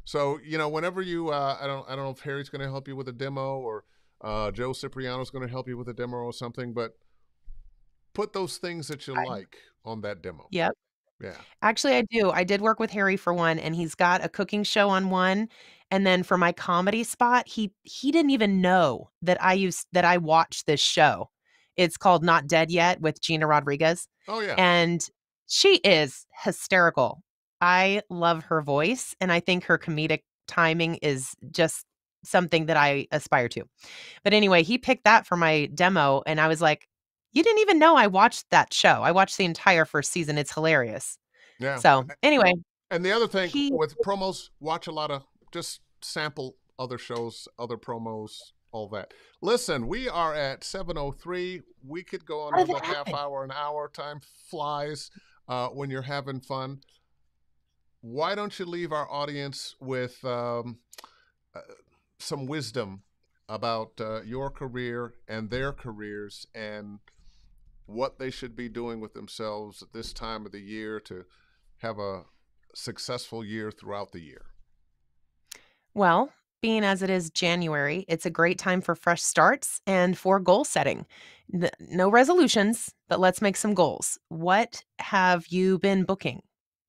So you know, whenever you, uh, I don't, I don't know if Harry's going to help you with a demo or uh, Joe Cipriano's going to help you with a demo or something, but put those things that you I- like on that demo. Yep. Yeah. Actually, I do. I did work with Harry for one, and he's got a cooking show on one. And then for my comedy spot, he he didn't even know that I used that I watched this show. It's called Not Dead Yet with Gina Rodriguez, Oh yeah. and she is hysterical. I love her voice, and I think her comedic timing is just something that I aspire to. But anyway, he picked that for my demo, and I was like, "You didn't even know I watched that show. I watched the entire first season. It's hilarious." yeah. So anyway, And the other thing He- with promos, watch a lot of just sample other shows, other promos, all that. Listen, we are at 703. We could go on another half happen? hour, an hour. Time flies uh, when you're having fun. Why don't you leave our audience with um, uh, some wisdom about uh, your career and their careers and what they should be doing with themselves at this time of the year to have a successful year throughout the year. Well, being as it is January, it's a great time for fresh starts and for goal setting. No resolutions, but let's make some goals. What have you been booking?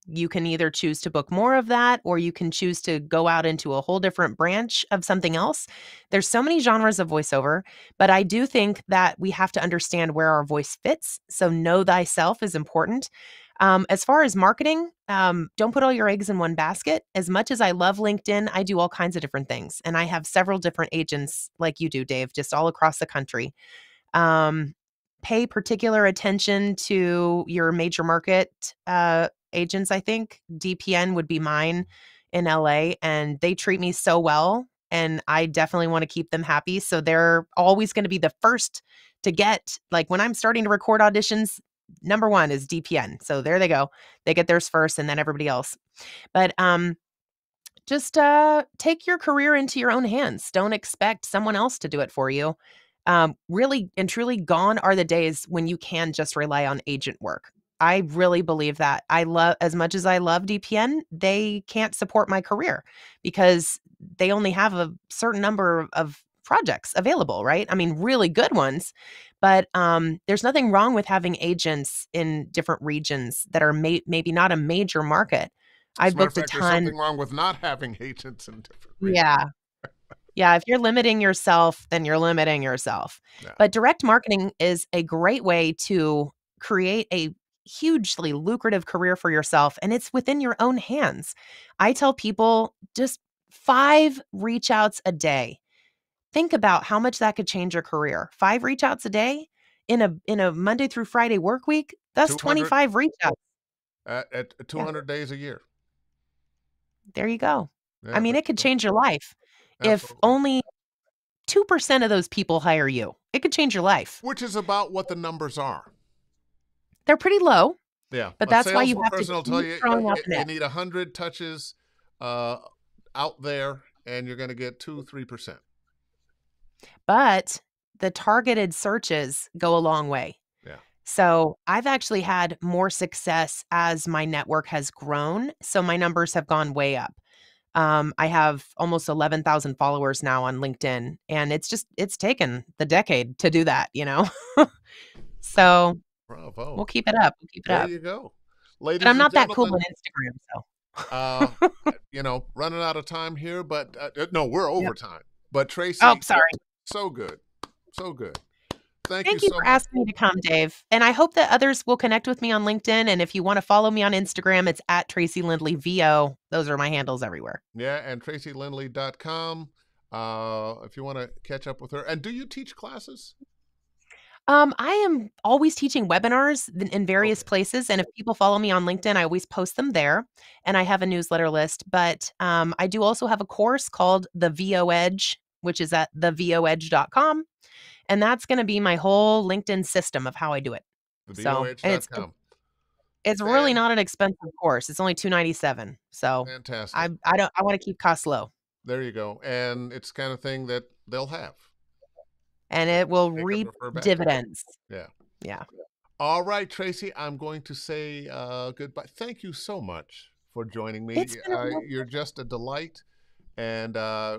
You can either choose to book more of that or you can choose to go out into a whole different branch of something else. There's so many genres of voiceover, but I do think that we have to understand where our voice fits. So, know thyself is important. Um, as far as marketing, um, don't put all your eggs in one basket. As much as I love LinkedIn, I do all kinds of different things. And I have several different agents like you do, Dave, just all across the country. Um, pay particular attention to your major market uh, agents, I think. DPN would be mine in LA, and they treat me so well. And I definitely want to keep them happy. So they're always going to be the first to get, like, when I'm starting to record auditions, number one is DPN. So there they go. They get theirs first and then everybody else. But um just uh take your career into your own hands. Don't expect someone else to do it for you. Um really and truly gone are the days when you can just rely on agent work. I really believe that. I love as much as I love DPN, they can't support my career because they only have a certain number of projects available, right? I mean, really good ones. But um, there's nothing wrong with having agents in different regions that are may- maybe not a major market. I've As a matter of booked a fact, there's ton. something wrong with not having agents in different regions. Yeah. Yeah, if you're limiting yourself, then you're limiting yourself. Yeah. But direct marketing is a great way to create a hugely lucrative career for yourself, and it's within your own hands. I tell people just five reach outs a day. Think about how much that could change your career. Five reach outs a day in a in a Monday through Friday work week, that's 25 reach outs. At, at 200 days a year. There you go. Yeah, I mean, it could change your life. If only 2% of those people hire you, it could change your life. Which is about what the numbers are. They're pretty low. Yeah, But a that's why you have to will tell you throwing you, you need hundred touches uh, out there, and you're going to get two, three percent. but the targeted searches go a long way. Yeah. So I've actually had more success as my network has grown. So my numbers have gone way up. Um, I have almost 11,000 followers now on LinkedIn, and it's just, it's taken the decade to do that, you know? so Bravo! we'll keep it up. We'll keep it there up. you go, ladies. But I'm not that cool on Instagram. So uh, you know, running out of time here, but uh, uh, no, we're over time. But Tracy, oh, sorry. so good, so good. Thank, Thank you you so for much. asking me to come, Dave. And I hope that others will connect with me on LinkedIn. And if you want to follow me on Instagram, it's at Tracy Lindley VO. Those are my handles everywhere. Yeah, and TracyLindley.com. Uh, if you want to catch up with her, and do you teach classes? Um, I am always teaching webinars in, various Okay. places. And if people follow me on LinkedIn, I always post them there. And I have a newsletter list. But um, I do also have a course called the VO Edge, which is at thevoedge.com. And that's going to be my whole LinkedIn system of how I do it. So, it's- VOH.com. Really not an expensive course. It's only two ninety seven. So Fantastic. I I don't I want to keep costs low. There you go. And it's the kind of thing that they'll have. And it will can reap dividends. Yeah. Yeah. All right, Tracy, I'm going to say uh, goodbye. Thank you so much for joining me. It's been a I, pleasure. you're just a delight and uh,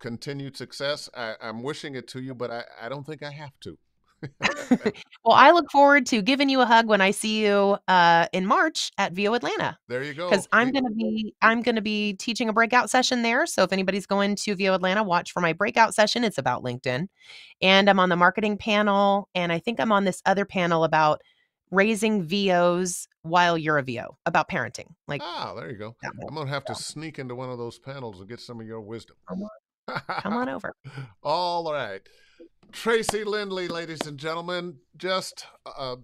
continued success. I, I'm wishing it to you, but I, I don't think I have to. Well, I look forward to giving you a hug when I see you uh, in March at VO Atlanta There you go. because I'm going to be I'm going to be teaching a breakout session there. So if anybody's going to VO Atlanta, watch for my breakout session. It's about LinkedIn, and I'm on the marketing panel, and I think I'm on this other panel about raising VOs while you're a VO about parenting. Like, Ah, there you go. I'm going to have to sneak into one of those panels and get some of your wisdom. Come come on over. All right. Tracy Lindley, ladies and gentlemen, just a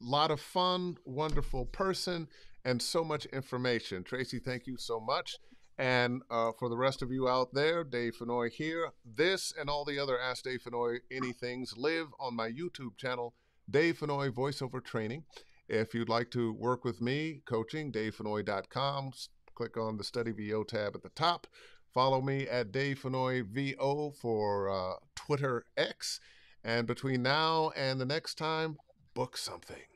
lot of fun, wonderful person, and so much information. Tracy, thank you so much. And uh, for the rest of you out there, Dave Fennoy here. This and all the other Ask Dave Fennoy anythings live on my YouTube channel, Dave Fennoy Voiceover Training. If you'd like to work with me, coaching, davefennoy.com. Click on the Study VO tab at the top. Follow me at Dave Fennoy VO for uh, Twitter X. And between now and the next time, book something.